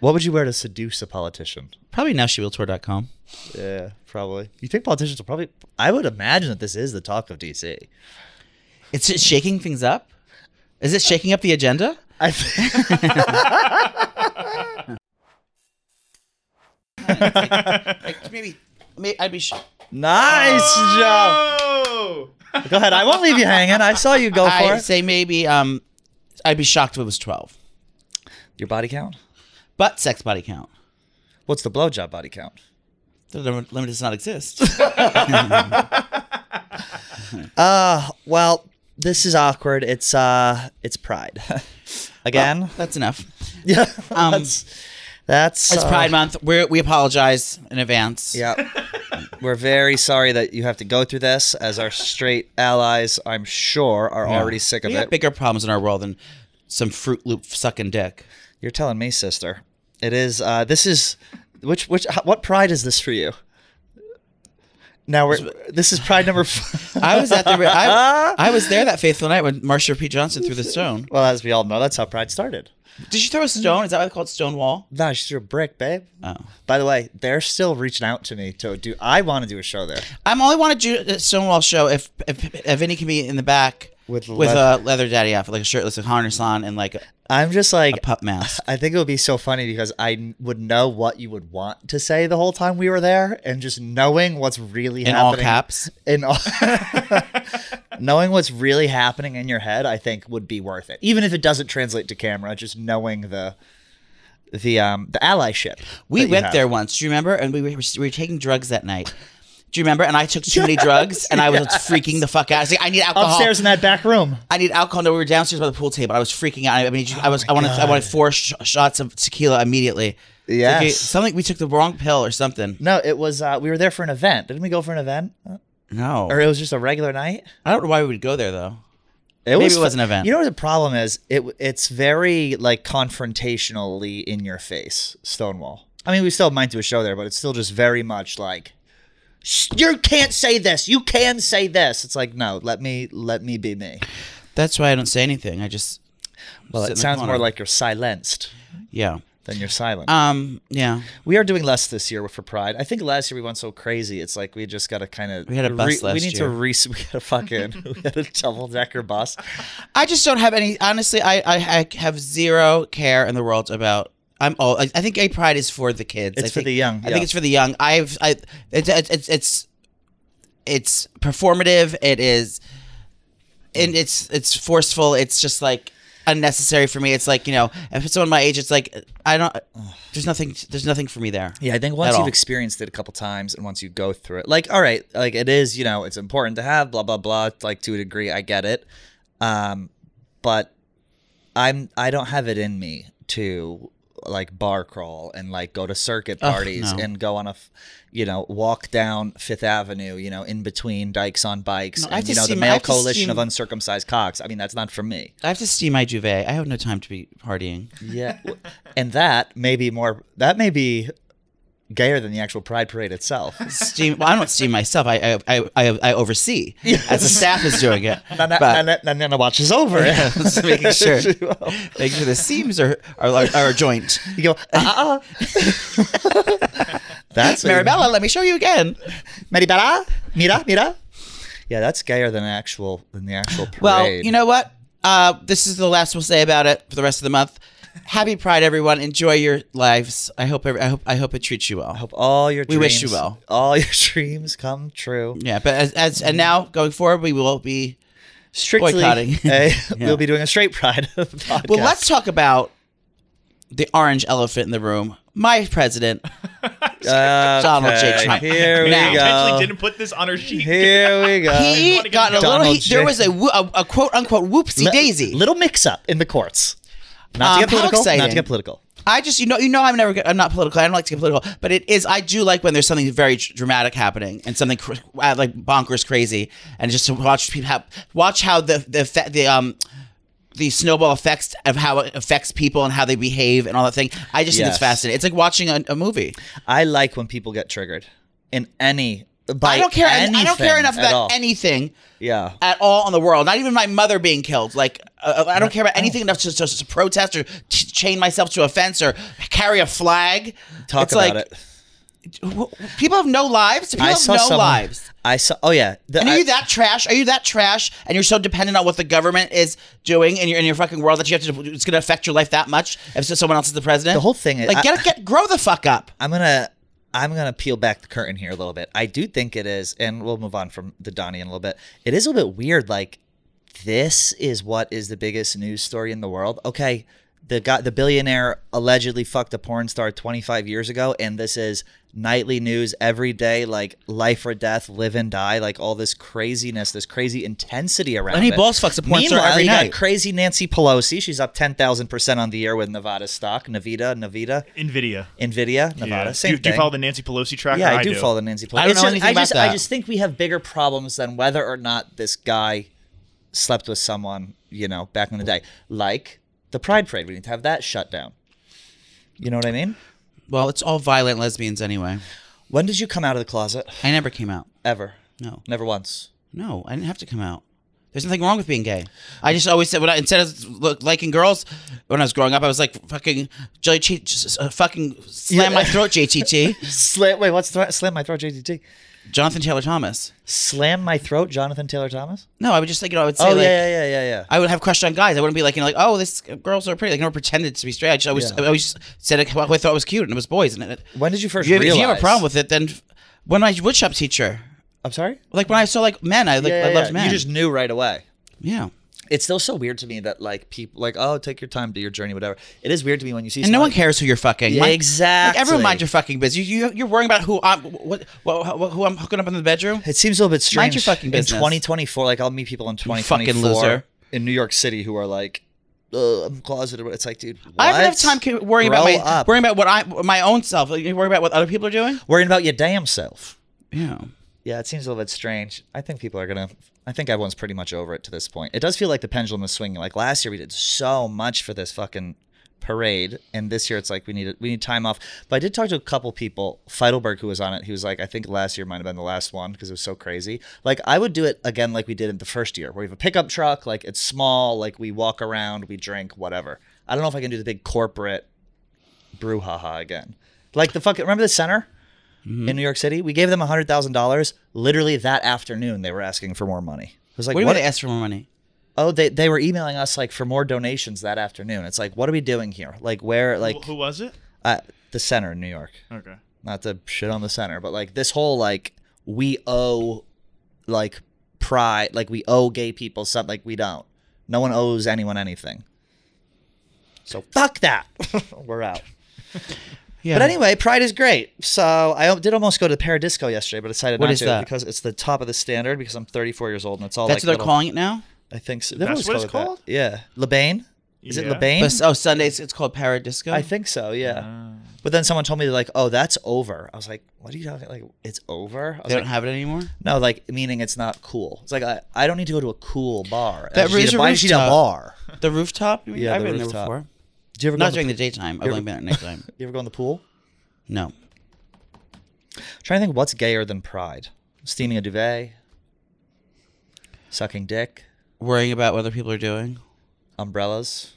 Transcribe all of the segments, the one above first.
What would you wear to seduce a politician? Probably nowshewill.tour.com. Yeah, probably. You think politicians will probably? I would imagine that this is the talk of DC. It's just shaking things up. Is it shaking up the agenda? I think. Like maybe, maybe I'd be. Sh- nice job. Oh! Go ahead. I won't leave you hanging. I saw you go for I it. say maybe. Um, I'd be shocked if it was twelve. Your body count. But sex body count. What's the blowjob body count? The limit, limit does not exist. Uh, well, this is awkward. It's uh, it's Pride. Again. That's enough. yeah. Um, that's that's It's uh, Pride Month. We we apologize in advance. Yeah. We're very sorry that you have to go through this, as our straight allies, I'm sure, are already sick of we it. have bigger problems in our world than some Fruit Loop sucking dick. You're telling me, sister. It is. Uh, this is which which what pride is this for you? Now we're this is pride number. F- I was at the I, I was there that faithful night when Marsha P. Johnson threw the stone. well, as we all know, that's how pride started. Did you throw a stone? Is that what they call it? Stonewall? No, she threw a brick, babe. Oh. By the way, they're still reaching out to me to do. I want to do a show there. I'm only want to do a Stonewall show if if, if any can be in the back With with leather- a leather daddy outfit, like a shirtless like harness on and like a, I'm just like pup mask. I think it would be so funny because I would know what you would want to say the whole time we were there, and just knowing what's really In all happening caps. in all, knowing what's really happening in your head, I think would be worth it, even if it doesn't translate to camera. Just knowing the the um the allyship. We went there once. Do you remember? And we were, we were taking drugs that night. Do you remember? And I took too many drugs, and I was freaking the fuck out. I was like, I need alcohol. upstairs in that back room. I need alcohol. No, we were downstairs by the pool table. I was freaking out. I mean, I was. I wanted. I wanted four sh- shots of tequila immediately. Yeah. like, something. We took the wrong pill or something. No, it was uh, we were there for an event. Didn't we go for an event? No, Or it was just a regular night? I don't know why we would go there though. It Maybe fu- it was an event. You know what the problem is? It it's very like confrontationally in your face, Stonewall. I mean, we still might do a show there, but it's still just very much like "Shh, you can't say this. You can say this. It's like no, let me let me be me. That's why I don't say anything. I just. Well, it sounds more like you're silenced Yeah. than you're silent. Um. Yeah. we are doing less this year for Pride. I think last year we went so crazy. It's like we just got to kind of We had a bus we last need to re. We had a fucking we had a double decker bus. I just don't have any. Honestly, I, I I have zero care in the world about. I'm all. I, think gay pride is for the kids. It's I for think- the young, I yeah. think it's for the young. I've. I. It's it's it's it's, it's performative. It is, and it's it's forceful. It's just like unnecessary for me. It's like you know, if it's someone my age, it's like I don't. There's nothing. There's nothing for me there. Yeah, I think once you've all. experienced it a couple times and once you go through it, like, all right, like it is, you know, it's important to have, blah blah blah. Like to a degree, I get it, um, but I'm I don't have it in me to like bar crawl and like go to circuit Ugh, parties no. and go on a, you know, walk down Fifth Avenue, you know, in between dykes on bikes, No, and you know the male coalition see- of uncircumcised cocks. I mean, that's not for me. I have to steam my juve. I have no time to be partying. Yeah, and that may be more. That may be gayer than the actual Pride Parade itself. Steam. Well, I don't steam myself. I I I, I, I oversee as the staff is doing it. And then, and then, and then the watch is over. Yeah, just making sure, making sure the seams are are, are, are joint. You go, ah, uh That's Maribella, let me show you again. Maribela, mira, mira. Yeah, that's gayer than actual than the actual parade. Well, you know what? Uh, this is the last we'll say about it for the rest of the month. Happy Pride, everyone! Enjoy your lives. I hope. every- I hope. I hope it treats you well. I hope all your We dreams, wish you well. All your dreams come true. Yeah, but as, as and now going forward, we will be. Strictly, Boycotting. a- Yeah. we'll be doing a straight Pride podcast. Well, let's talk about the orange elephant in the room. My president. Donald J. Trump. Here we Now- Intentionally didn't put this on her sheet. Here we go. He got a little. He, there was a, a, a quote unquote whoopsie Li- daisy. Little mix up in the courts. Not Um, to get how political. Not to get political. I just you know you know I'm never I'm not political. I don't like to get political, but it is I do like when there's something very dramatic happening and something cr- uh, like bonkers crazy, and just to watch people have, watch how the the the um the snowball effects of how it affects people and how they behave and all that thing. I just think it's fascinating. It's like watching a, a movie. I like when people get triggered in any by I don't care. I don't care enough about all. anything Yeah. at all in the world. Not even my mother being killed. Like uh, I don't care about anything enough to, to, to protest or chain myself to a fence or carry a flag. Talk it's about like, it. People have no lives. People I have saw no someone, lives. I saw. Oh yeah. The- And are I- you that trash? Are you that trash? And you're so dependent on what the government is doing in your in your fucking world that you have to. It's going to affect your life that much if someone else is the president. The whole thing is- like I- get get grow the fuck up. I'm gonna I'm gonna peel back the curtain here a little bit. I do think it is, and we'll move on from the Donnie in a little bit. It is a little bit weird. Like this is what is the biggest news story in the world. Okay, the guy, the billionaire allegedly fucked a porn star 25 years ago, and this is nightly news every day, like life or death, live and die, like all this craziness, this crazy intensity around. And he it. balls fucks a porn star every you got night. crazy Nancy Pelosi. She's up 10,000 percent on the year with Nevada stock. Navita, Navita, Nvidia. Nvidia, Nevada. Yeah. Same do, you- do you follow the Nancy Pelosi tracker? Yeah, I, do, follow the Nancy Pelosi. I don't It's know just- anything I about just, I just think we have bigger problems than whether or not this guy slept with someone, you know, back in the day. Like the Pride Parade. We need to have that shut down. You know what I mean? Well, it's all violent lesbians anyway. When did you come out of the closet? I never came out. Ever? No, Never once. no, I didn't have to come out. There's nothing wrong with being gay. I just always said when I instead of liking girls when I was growing up, I was like fucking JT, just, uh, fucking slam Yeah. my throat, JTT. Slam. Wait, what's th- slam my throat? JTT. Jonathan Taylor Thomas. Slam my throat, Jonathan Taylor Thomas. No, I would just like you know I would say Oh like yeah, yeah, yeah, yeah, yeah. I would have crush on guys. I wouldn't be like you know like oh this girls are pretty. Like I never pretended to be straight. I just always Yeah. I always said it, what I thought was cute and it was boys. And it, When did you first if you, if realize? you have a problem with it, then when my woodshop teacher, I'm sorry. like when I saw like men, I like Yeah, I yeah, loved yeah. men. You just knew right away. yeah. It's still so weird to me that like people like oh take your time, do your journey, whatever. It is weird to me when you see And no one cares who you're fucking. Yeah, Mind- exactly. Like everyone mind your fucking business. You, you you're worrying about who I'm what, what, what who I'm hooking up in the bedroom. It seems a little bit strange. Mind your fucking business. In 2024, like I'll meet people in fucking 2024 loser. in New York City who are like, I'm closeted. It's like, dude, I haven't what? enough time worrying Grow about my up. worrying about what I my own self. Like, you worrying about what other people are doing. worrying about your damn self. Yeah. Yeah, it seems a little bit strange. I think people are gonna. I think everyone's pretty much over it to this point. It does feel like the pendulum is swinging. Like last year, we did so much for this fucking parade, and this year it's like we need we need time off. But I did talk to a couple people. Feitelberg, who was on it, he was like, I think last year might have been the last one because it was so crazy. Like I would do it again, like we did in the first year, where we have a pickup truck, like it's small, like we walk around, we drink, whatever. I don't know if I can do the big corporate brouhaha again. Like the fucking remember the center in New York City? We gave them hundred thousand dollars. Literally that afternoon, they were asking for more money. It was like, What do you what? want to ask for more money? oh, they they were emailing us like for more donations that afternoon. It's like, what are we doing here? Like where? Like Who was it? uh, the center in New York. Okay. Not to shit on the center, but like this whole like we owe like pride, like we owe gay people something. Like we don't. No one owes anyone anything. So fuck that. we're out. Yeah. But anyway, Pride is great. So I did almost go to the Paradisco yesterday, but decided What not is to that? because it's the top of the standard. Because I'm 34 years old and it's all that's like what they're little- calling it now. I think so. That's what it's it that. called? Yeah, Le Bain. Is it Yeah. Le Bain? But, oh, Sundays it's called Paradisco. I think so. Yeah. Ah. But then someone told me they're like, "Oh, that's over." I was like, "What are you talking? Like, it's over?" I was they don't have it anymore. "No, like meaning it's not cool." It's like I, I don't need to go to a cool bar. That I just need is a- a why does need a bar? The rooftop. You mean? Yeah, I've the been there before. Do you ever go Not in during the pool? daytime. I've only been at nighttime. You ever go in the pool? No. trying to think what's gayer than Pride? Steaming a duvet, sucking dick, Worrying about what other people are doing. umbrellas.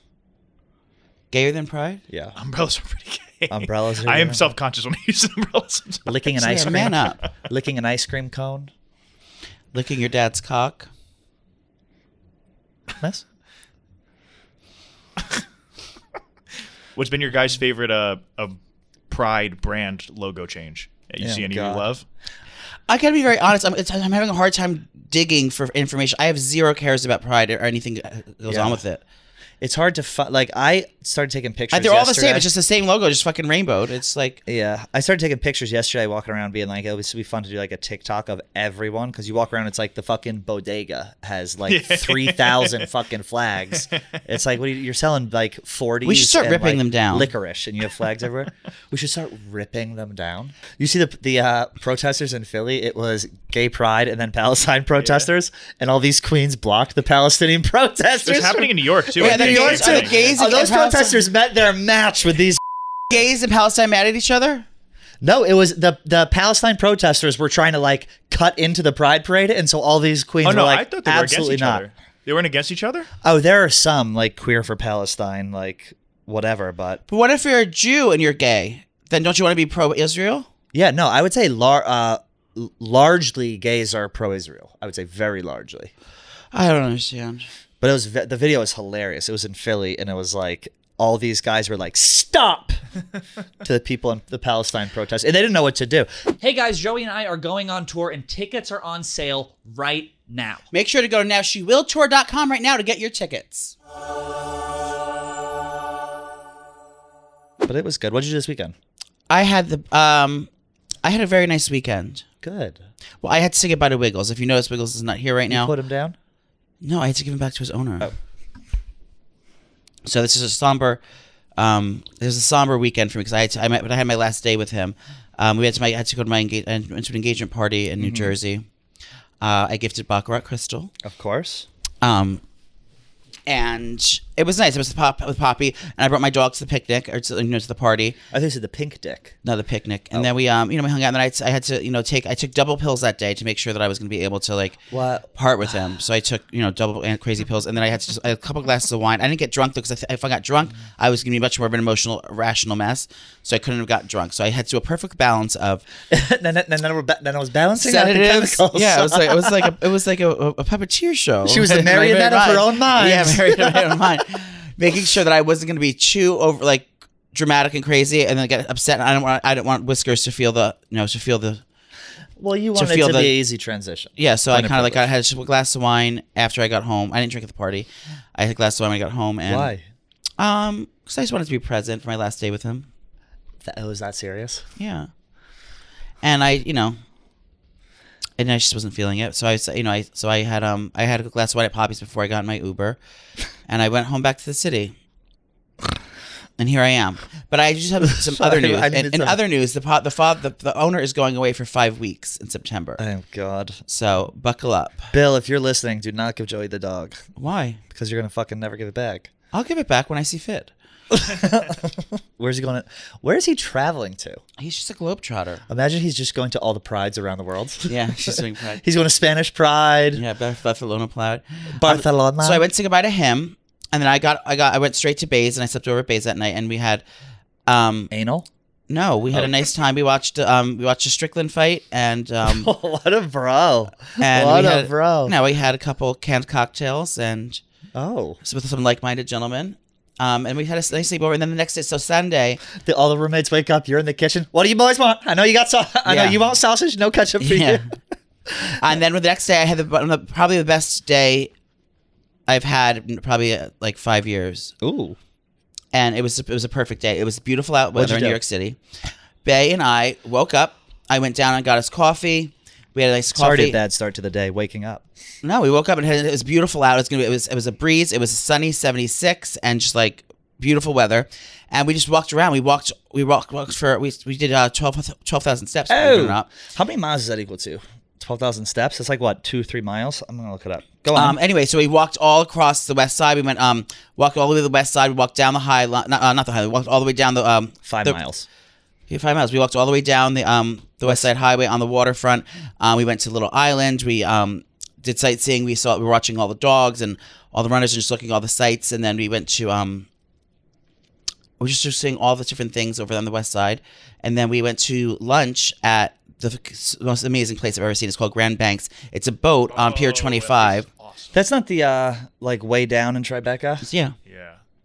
Gayer than Pride. Yeah. Umbrellas are pretty gay. Umbrellas are I am gay. self conscious when I use an umbrella sometimes. Licking an Yeah, ice cream. man up. Licking an ice cream cone. Licking your dad's cock. Miss? What's been your guys' favorite uh, uh Pride brand logo change? You Yeah, see any God. you love? I gotta be very honest. I'm, it's, I'm having a hard time digging for information. I have zero cares about Pride or anything that goes Yeah. on with it. It's hard to find. Like I started taking pictures. They're all the same. It's just the same logo, just fucking rainbowed. It's like Yeah, I started taking pictures yesterday, walking around, being like, "It would be fun to do like a TikTok of everyone," because you walk around, it's like the fucking bodega has like three thousand fucking flags. It's like, what are you, you're selling like forty. We should start ripping them down. Licorice, and you have flags everywhere. We should start ripping them down. You see the the uh, protesters in Philly? It was gay pride and then Palestine protesters, and all these queens blocked the Palestinian protesters. It's happening in New York too. Yeah, the think. New York too. thing. Gays- Oh, those and Palestine- protesters met their match with these. gays in Palestine mad at each other. No, it was the the Palestine protesters were trying to like cut into the Pride parade, and so all these queens Oh no, were like, I thought they were against absolutely each not. other. They weren't against each other. Oh, there are some like queer for Palestine, like whatever, but But what if you're a Jew and you're gay? Then don't you want to be pro-Israel? yeah, no, I would say lar- uh, largely gays are pro-Israel. I would say very largely. I don't understand. But it was the video was hilarious. It was in Philly, and it was like all these guys were like, "Stop!" to the people in the Palestine protest, and they didn't know what to do. Hey guys, Joey and I are going on tour and tickets are on sale right now. Make sure to go to nowshewilltour.com right now to get your tickets. But it was good. What did you do this weekend? I had the um, I had a very nice weekend. Good. Well, I had to say goodbye to Wiggles. If you notice, Wiggles is not here right now. Put him down. No, I had to give him back to his owner. Oh. So this is a somber. Um, it was a somber weekend for me because I had to, I, met, I had my last day with him. Um, we had to my, I had to go to my engage, I to an engagement party in New Mm-hmm. Jersey. Uh, I gifted Baccarat Crystal. Of course. Um, and it was nice. It was the pop with Poppy, and I brought my dog to the picnic or to, you know to the party. I think it's the pink dick. No, the picnic, Oh. and then we um you know we hung out. And then I, I had to you know take I took double pills that day to make sure that I was going to be able to like What? part with him. So I took you know double and crazy pills, and then I had to just, a couple glasses of wine. I didn't get drunk though because if I got drunk, I was going to be much more of an emotional, rational mess. So I couldn't have got drunk. So I had to do a perfect balance of then, then, then, then I was balancing out the chemicals. Yeah, it was like it was like a, it was like a, a puppeteer show. She was the marionette of her own mind. Yeah, marionette of her own mind. Making sure that I wasn't going to be too over like dramatic and crazy, and then get upset. And I don't want I didn't want Whiskers to feel the you know to feel the well, you wanted feel it to the- be an easy transition. yeah. So I kind of like I had a glass of wine after I got home. I didn't drink at the party. I had a glass of wine when I got home, and Why? Um, because I just wanted to be present for my last day with him. That, oh, was that serious? Yeah. And I, you know, and I just wasn't feeling it. So I, you know, I so I had um I had a glass of white at Poppy's before I got in my Uber, and I went home back to the city. And here I am. But I just have some other news. I In, in other news, the pot, the, fa- the the owner is going away for five weeks in September. Oh God, So buckle up. Bill, if you're listening, do not give Joey the dog Why? because you're gonna fucking never give it back. I'll give it back when I see fit. Where's he going? To, where is he traveling to? He's just a globetrotter. Imagine he's just going to all the prides around the world. Yeah, she's doing pride. he's going to Spanish Pride, Yeah, Barcelona Cloud. Barcelona. So I went to say goodbye to him, and then I got I got I went straight to Bays, and I slept over at Bays that night, and we had, um, anal. no, we had a nice time. We watched um we watched a Strickland fight, and um what a bro! and what a had, bro! No, we had a couple canned cocktails and Oh, with some like-minded gentlemen. Um, and we had a nice sleepover, and then the next day, so Sunday, the, all the roommates wake up. You're in the kitchen. What do you boys want? I know you got sau- I know you want sausage. No ketchup for yeah. you. and then the next day, I had the, the probably the best day I've had in probably uh, like five years. Ooh, and it was it was a perfect day. It was beautiful out weather in New? York City. Bay and I woke up. I went down and got us coffee. We had a nice coffee. a bad start to the day. Waking up. No, we woke up and it was beautiful out. It was gonna be, it was it was a breeze. It was sunny, seventy six, and just like beautiful weather. And we just walked around. We walked. We walked, walked for we we did uh, 12 12,000 steps. believe it. Oh, how many miles is that equal to? Twelve thousand steps. That's like what two, three miles. I'm gonna look it up. Go on. Um, anyway, so we walked all across the west side. We went um walked all the way to the west side. We walked down the high line, not, uh, not the high. We walked all the way down the um Five the- miles. Yeah, five miles. We walked all the way down the um the West Side Highway on the waterfront. Um, we went to Little Island. We um did sightseeing. We saw we were watching all the dogs and all the runners and just looking at all the sights. And then we went to um we were just just seeing all the different things over on the West Side. And then we went to lunch at the most amazing place I've ever seen. It's called Grand Banks. It's a boat on Pier Oh, Twenty Five. that Awesome. That's not the uh like way down in Tribeca. Yeah.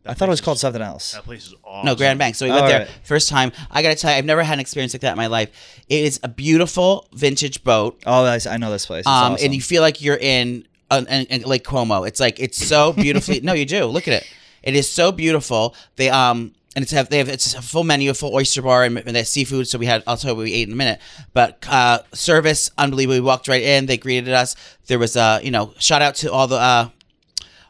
Yeah. I thought it was called something else. That place is awesome. No, Grand Bank. So we went All there right. first time. I got to tell you, I've never had an experience like that in my life. It is a beautiful vintage boat. Oh, I, I know this place. It's um, awesome. and you feel like you're in an, an, an Lake Como. It's like it's so beautifully. no, you do. Look at it. It is so beautiful. They um and it's have they have it's a full menu, a full oyster bar, and, and they have seafood. So we had I'll tell you what we ate in a minute. But uh, service unbelievable. We walked right in. They greeted us. There was uh you know shout out to all the uh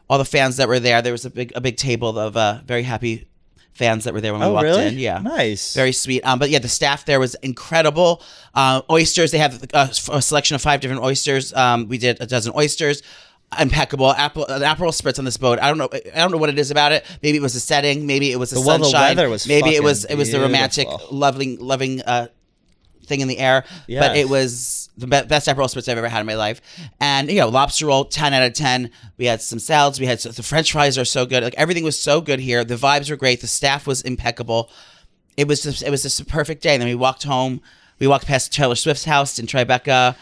all the fans that were there. There was a big a big table of uh very happy fans that were there when we oh, walked really? in. Yeah, Nice. very sweet. Um, but yeah, the staff there was incredible. Uh, oysters, they have a, a selection of five different oysters. Um, we did a dozen oysters. Impeccable apple, an Aperol spritz on this boat. I don't know. I don't know what it is about it. Maybe it was the setting. Maybe it was the Well, the sunshine. weather was maybe it was it was the romantic, loving, loving uh, thing in the air. But it was the be- best Aperol spritz I've ever had in my life. And you know, lobster roll, ten out of ten. We had some salads. We had the French fries are so good. Like everything was so good here. The vibes were great. The staff was impeccable. It was just, it was just a perfect day. And then we walked home. We walked past Taylor Swift's house in Tribeca. Um,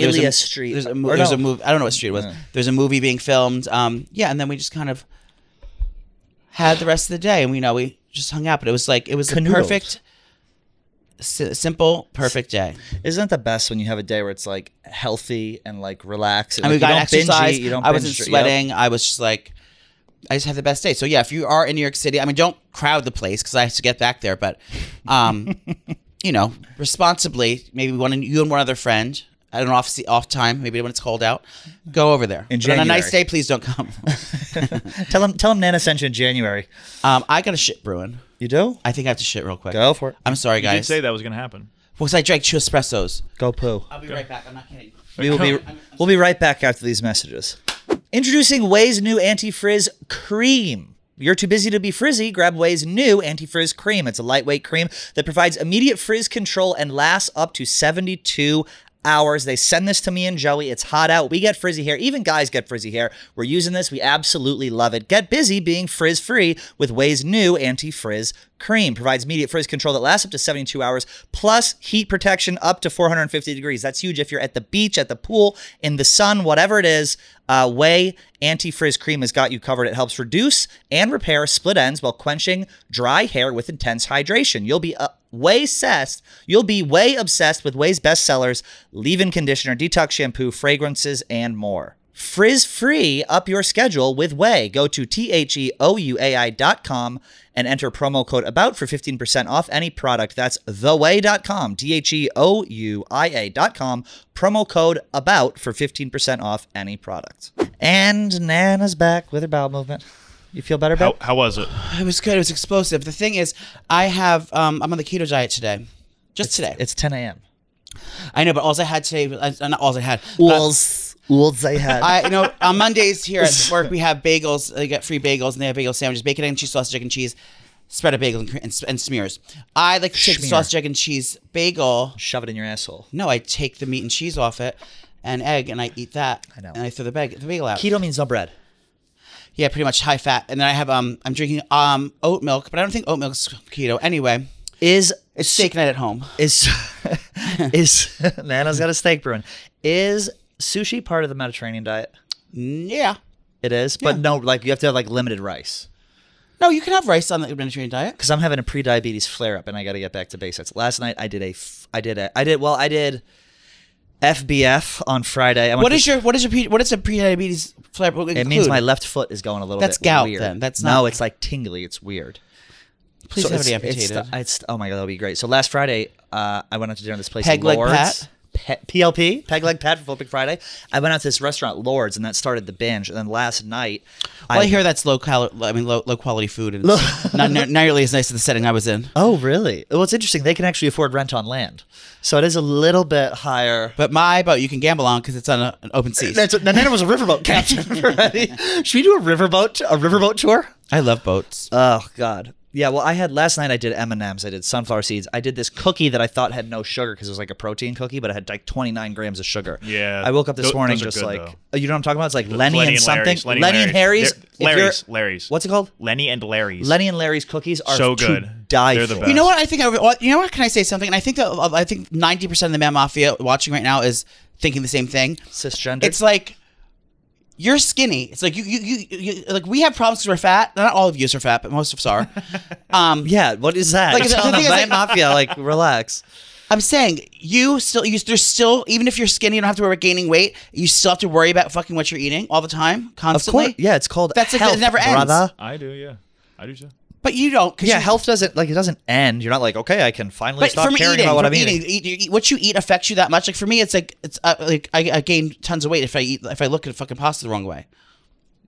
there was a- Cornelia Street. There's a, mo- there's a movie. I don't know what street it was. There's a movie being filmed. Um, yeah, and then we just kind of had the rest of the day, and we know we just hung out. But it was like it was Canoodled. perfect, si- simple, perfect day. Isn't that the best when you have a day where it's like healthy and like relaxed? And, And we got you don't binge exercise. eat, you don't I wasn't sweating. I was just like, I just had the best day. So yeah, if you are in New York City, I mean, don't crowd the place because I have to get back there. But, um, you know, responsibly, maybe one you and one other friend. I don't know off off time, maybe when it's cold out, go over there. In But on a nice day, please don't come. Tell him, tell him Nana sent you in January. um, I got a shit brewing. You do? I think I have to shit real quick. Go for it. I'm sorry, guys. You did guys. say that was going to happen. Because I drank two espressos. Go poo. I'll be right back. I'm not kidding. We will be we'll be right back after these messages. Introducing Ouai's new anti-frizz cream. You're too busy to be frizzy? Grab Ouai's new anti-frizz cream. It's a lightweight cream that provides immediate frizz control and lasts up to 72 hours. They send this to me and Joey. It's hot out. We get frizzy hair. Even guys get frizzy hair. We're using this. We absolutely love it. Get busy being frizz free with Ouai's new anti-frizz cream. Provides immediate frizz control that lasts up to 72 hours, plus heat protection up to 450 degrees. That's huge if you're at the beach, at the pool, in the sun, whatever it is. Uh, Ouai Anti Frizz Cream has got you covered. It helps reduce and repair split ends while quenching dry hair with intense hydration. You'll be uh, way obsessed. You'll be way obsessed with Ouai's best sellers: leave-in conditioner, detox shampoo, fragrances, and more. Frizz free up your schedule with Ouai. Go to T H E O U A I dot com and enter promo code ABOUT for 15% off any product. That's theouai.com, T H E O U I A dot com, promo code ABOUT for 15% off any product. And Nana's back with her bowel movement. You feel better, How, how was it? It was good. It was explosive. The thing is, I have um, I'm on the keto diet today. Just today. It's 10 a.m. I know, but all I had today, uh, not all I had. but Ools. Ools I had. I, you know, on Mondays here at work we have bagels. They get free bagels, and they have bagel sandwiches, bacon, and cheese, sausage, egg, and cheese, spread of bagel and, cre- and, and smears. I like to take the Schmear. sausage, egg, and cheese bagel. Shove it in your asshole. No, I take the meat and cheese off it, and egg, and I eat that. I know. And I throw the, bag, the bagel out. Keto means no bread. Yeah, pretty much high fat. And then I have um, I'm drinking um oat milk, but I don't think oat milk's keto. Anyway, Is it's steak night at home. is is Nana's got a steak brewing. Is sushi part of the Mediterranean diet? Yeah. It is, but Yeah. no, like you have to have like limited rice. No, you can have rice on the Mediterranean diet. Because I'm having a pre-diabetes flare up, and I got to get back to basics. Last night I did a, f- I did a, I did well, I did FBF on Friday. What to- your what is your what is a pre-diabetes flavor? It means my left foot is going a little That's bit gout weird. then. That's no, it's like tingly. It's weird. Please have it it's, it's, amputated. it's- oh my god, that'll be great. So last Friday, uh, I went out to dinner at this place, Peg Leg. Pat? Pe- PLP, Peg Leg Pat for Flipping Friday. I went out to this restaurant, Lords, and that started the binge. And then last night, well, I, hear that's low cal- I mean low, low quality food and it's not, nearly as nice as the setting I was in. Oh, really? Well, it's interesting. They can actually afford rent on land, so it is a little bit higher. But my boat you can gamble on because it's on a, an open sea. That's Nana was a riverboat captain already. Should we do a riverboat a riverboat tour? I love boats. Oh God. Yeah, well, I had last night. I did M and M's. I did sunflower seeds. I did this cookie that I thought had no sugar because it was like a protein cookie, but it had like 29 grams of sugar. Yeah, I woke up this tho- morning those are just good, like, though. oh, you know what I'm talking about? It's like Lenny, Lenny and and something. Larry's, Lenny Lenny and and Harry's. They're- If you're- Larry's, Larry's. What's it called? Lenny and Larry's. Lenny and Larry's cookies are So to good. Die They're the for. best. You know what I think? I, well, you know what? Can I say something? And I think that I think ninety percent of the man mafia watching right now is thinking the same thing. Cisgender. It's like you're skinny. It's like you you, you, you like we have problems because we're fat. Not all of you are fat, but most of us are. Um, yeah. What is that? Like, Like, the Tell thing is, them, like- mafia, like relax. I'm saying you still you there's still even if you're skinny, you don't have to worry about gaining weight. You still have to worry about fucking what you're eating all the time, Of constantly. course. Yeah, it's called That's like- it never ends. brother. I do, yeah. I do too. But you don't. Yeah, health doesn't like it doesn't end. You're not like okay, I can finally But stop from caring eating, about what I'm eating, eating. eat- you eat- what you eat affects you that much. Like for me, it's like it's uh, like I, I gain tons of weight if I eat if I look at fucking pasta the wrong way.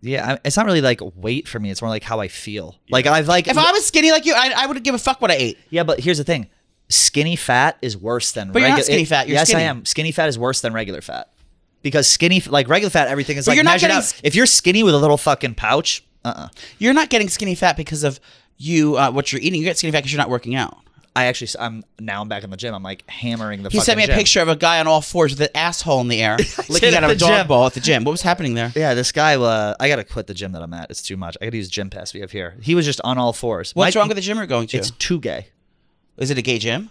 Yeah, I- it's not really like weight for me. It's more like how I feel. Like I've like If I was skinny like you, I, I would give a fuck what I ate. yeah, but here's the thing: skinny fat is worse than. But you're not skinny fat, you're yes, skinny. I am. Skinny fat is worse than regular fat because skinny like regular fat, everything is But like you're not measured getting out. s- If you're skinny with a little fucking pouch, uh, uh You're not getting skinny fat because of you uh, what you're eating. You get skinny fat because you're not working out. I actually, I'm now I'm back in the gym. I'm like hammering the. He sent me a gym. picture of a guy on all fours with an asshole in the air, out at of a dog gym. ball at the gym. What was happening there? Yeah, this guy. Uh, I gotta quit the gym that I'm at. It's too much. I gotta use gym pass we have here. He was just on all fours. What's My- wrong with the gym you're going to? It's too gay. Is it a gay gym?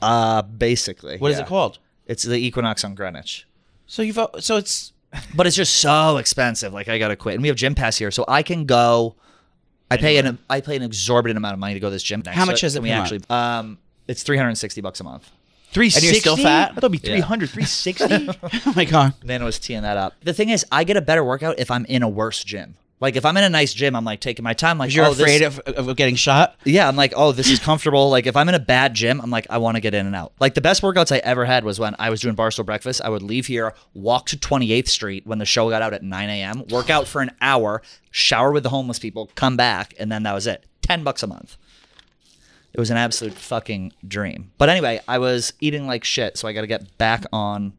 Uh, basically. What is yeah. it called? It's the Equinox on Greenwich. So you vote. So it's But it's just so expensive. Like I gotta quit. And we have gym pass here, so I can go. I pay an I pay an exorbitant amount of money to go to this gym. How much is it We actually um, it's three hundred and sixty bucks a month. 360? And you're still fat? I thought it'd be Yeah. 300, 360. oh my god. Nano was teeing that up. The thing is, I get a better workout if I'm in a worse gym. Like if I'm in a nice gym, I'm like taking my time. Like you're oh, this- afraid of, of getting shot. Yeah, I'm like, oh, this is comfortable. like if I'm in a bad gym, I'm like, I want to get in and out. Like the best workouts I ever had was when I was doing Barstool Breakfast. I would leave here, walk to 28th Street when the show got out at 9 a.m., work out for an hour, shower with the homeless people, come back, and then that was it. 10 bucks a month. It was an absolute fucking dream. But anyway, I was eating like shit, so I got to get back on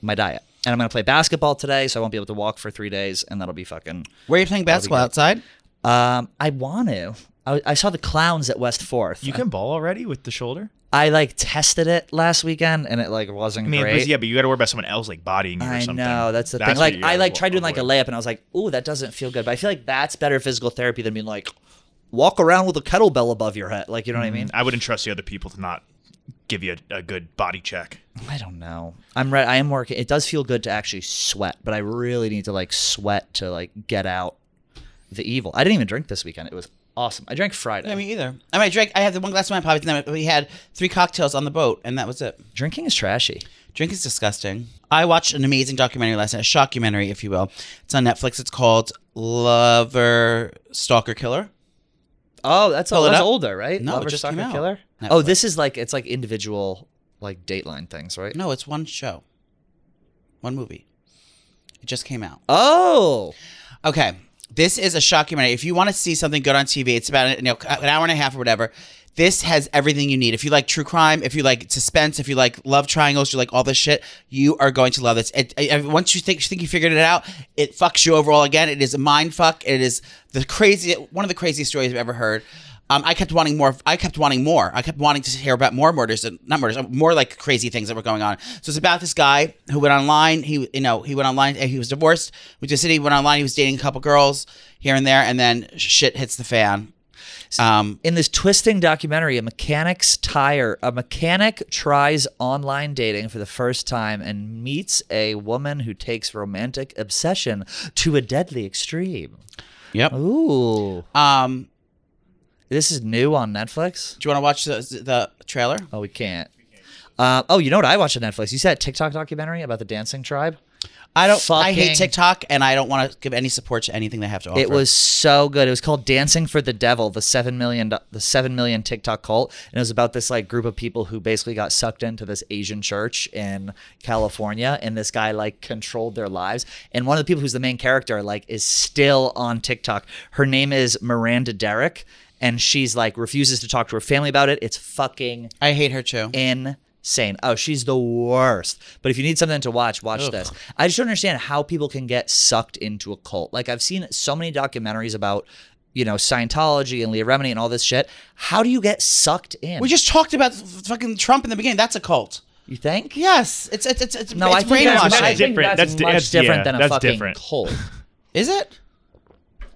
my diet. And I'm going to play basketball today, so I won't be able to walk for three days, and that'll be fucking Where are you playing basketball outside? um, I want to. I, I saw the clowns at West Fourth. you can ball already with the shoulder? I like tested it last weekend and it like wasn't I mean, great. but yeah, but you got to worry about someone else like bodying you or I something. know that's the thing. Like I like tried doing like a layup and I was like, "Ooh, that doesn't feel good." But I feel like that's better physical therapy than being like walk around with a kettlebell above your head. Like you know what I mean? I wouldn't trust the other people to not give you a, a good body check. I don't know. I'm re- I am working. It does feel good to actually sweat, but I really need to like sweat to like get out the evil. I didn't even drink this weekend. It was awesome. I drank Friday. Yeah, me either. I mean, I drank. I had the one glass of wine, probably. and then we had three cocktails on the boat, and that was it. Drinking is trashy. Drink is disgusting. I watched an amazing documentary last night, a shockumentary, if you will. It's on Netflix. It's called Lover Stalker Killer. Oh, that's, Pull it that's older, right? No, it Lover just Stalker came out. Killer. Netflix. Oh, this is like it's like individual like Dateline things, right? No, it's one show, one movie. It just came out. Oh, Okay, this is a shockumentary. If you want to see something good on TV, it's about you know an hour and a half or whatever. This has everything you need. If you like true crime, if you like suspense, if you like love triangles, you like all this shit, you are going to love this. It, it- once you think you think you figured it out, it fucks you overall again. It is a mind fuck. It is the crazy one of the craziest stories I've ever heard. Um, I kept wanting more. I kept wanting more. I kept wanting to hear about more murders, and not murders, more like crazy things that were going on. So it's about this guy who went online. He, you know, he went online. He was divorced. Went to the city. Went online. He was dating a couple girls here and there, and then shit hits the fan. Um, in this twisting documentary, a mechanic's tire, a mechanic tries online dating for the first time and meets a woman who takes romantic obsession to a deadly extreme. yep. Ooh, Um, this is new on Netflix. do you want to watch the the trailer? Oh, we can't. Uh, oh, you know what I watched on Netflix? You said that TikTok documentary about the dancing tribe. I don't. I hate TikTok, and I don't want to give any support to anything they have to offer. It was so good. It was called Dancing for the Devil, the seven million the seven million TikTok cult, and it was about this like group of people who basically got sucked into this Asian church in California, and this guy like controlled their lives. And one of the people who's the main character like is still on TikTok. Her name is Miranda Derrick, and she's like refuses to talk to her family about it. It's fucking I hate her too. insane. Oh, she's the worst. But if you need something to watch, watch this. I just don't understand how people can get sucked into a cult. Like I've seen so many documentaries about, you know, Scientology and Leah Remini and all this shit. How do you get sucked in? We just talked about fucking Trump in the beginning. That's a cult. you think? Yes, it's it's it's, it's No, it's I think that's, brainwashing. That's I think different. that's, That's much that's- different yeah, than a fucking different. cult. Is it?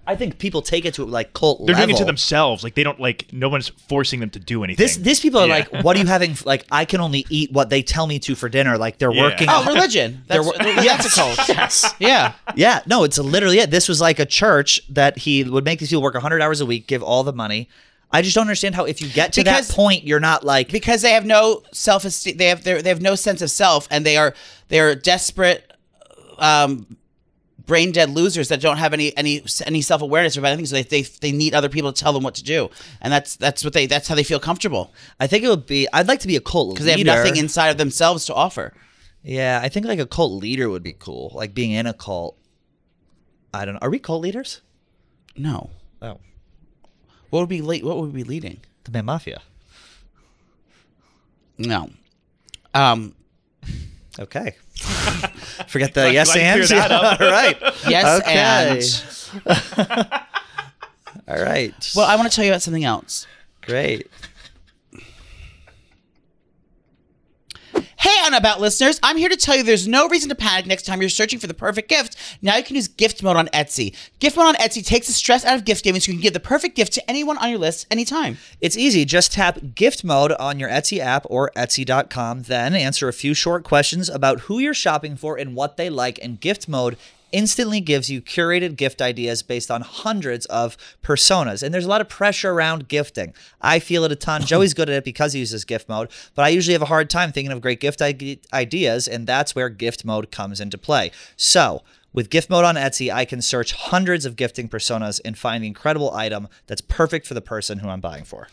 I think people take it to like cult They're level. doing it to themselves. Like they don't like. No one's forcing them to do anything. This these people are Yeah. like, what are you having? Like, I can only eat what they tell me to for dinner. Like they're Yeah. working. Oh, religion. That's, They're- yeah, that's a cult. Yes. Yeah. Yeah, no, it's literally it. This was like a church that he would make these people work 100 hours a week, give all the money. I just don't understand how if you get to Because- that point, you're not like because they have no self esteem. They have they have no sense of self, and they are they are desperate, um, brain dead losers that don't have any any any self awareness about anything. So they, they they need other people to tell them what to do, and that's that's what they that's how they feel comfortable I think it would be. I'd like to be a cult leader. because they have nothing inside of themselves to offer. Yeah, I think like a cult leader would be cool. Like being in a cult. I don't know. Are we cult leaders? No, Oh, what would be le- what would we be leading? the Man Mafia. No, um, Okay. Forget the yes glad you and. cleared. All right. yes, Okay. and All right. well, I want to tell you about something else. great. Forgotten about, listeners. I'm here to tell you there's no reason to panic next time you're searching for the perfect gift. Now you can use gift mode on Etsy. Gift mode on Etsy takes the stress out of gift giving so you can give the perfect gift to anyone on your list anytime. It's easy. Just tap gift mode on your Etsy app or Etsy.com. Then answer a few short questions about who you're shopping for and what they like. And gift mode instantly gives you curated gift ideas based on hundreds of personas. And there's a lot of pressure around gifting. I feel it a ton. Joey's good at it because he uses gift mode, but I usually have a hard time thinking of great gift ideas. And that's where gift mode comes into play. So, with gift mode on Etsy, I can search hundreds of gifting personas and find the incredible item that's perfect for the person who I'm buying for.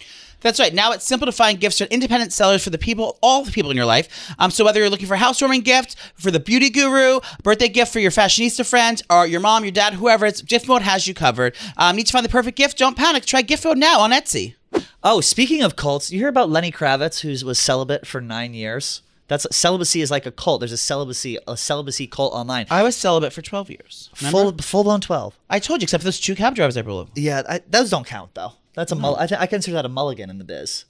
That's right. Now it's simple to find gifts from independent sellers for the people, all the people in your life. Um, so whether you're looking for a housewarming gift, for the beauty guru, birthday gift for your fashionista friend, or your mom, your dad, whoever, it's Gift Mode has you covered. Um, need to find the perfect gift? Don't panic. Try Gift Mode now on Etsy. Oh, speaking of cults, you hear about Lenny Kravitz, who was celibate for nine years. That's celibacy is like a cult. There's a celibacy a celibacy cult online. I was celibate for 12 years. Remember? Full full blown twelve. I told you, except for those two cab drivers I blew. Yeah, I, those don't count though. That's a mull. I, th- I consider that a mulligan in the biz.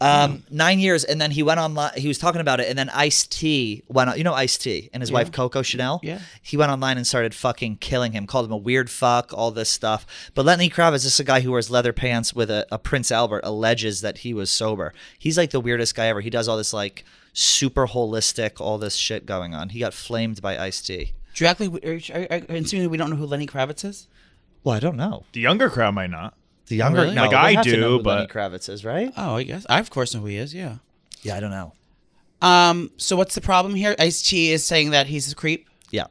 Um, nine years, and then he went online. He was talking about it, and then Ice T went on. You know Ice T and his wife Coco Chanel. Yeah. He went online and started fucking killing him. Called him a weird fuck. All this stuff. But Lenny Kravitz, this is a guy who wears leather pants with a, a Prince Albert, alleges that he was sober. He's like the weirdest guy ever. He does all this like super holistic, all this shit going on. He got flamed by Ice T. Directly, are, are, are, assuming we don't know who Lenny Kravitz is? Well, I don't know. The younger crowd might not. The younger, really? no, Like, I have to do, know who Lenny but- Kravitz is right. Oh, I guess. I, of course, know who he is, yeah. Yeah, I don't know. Um. So what's the problem here? Ice T is saying that he's a creep. Yeah.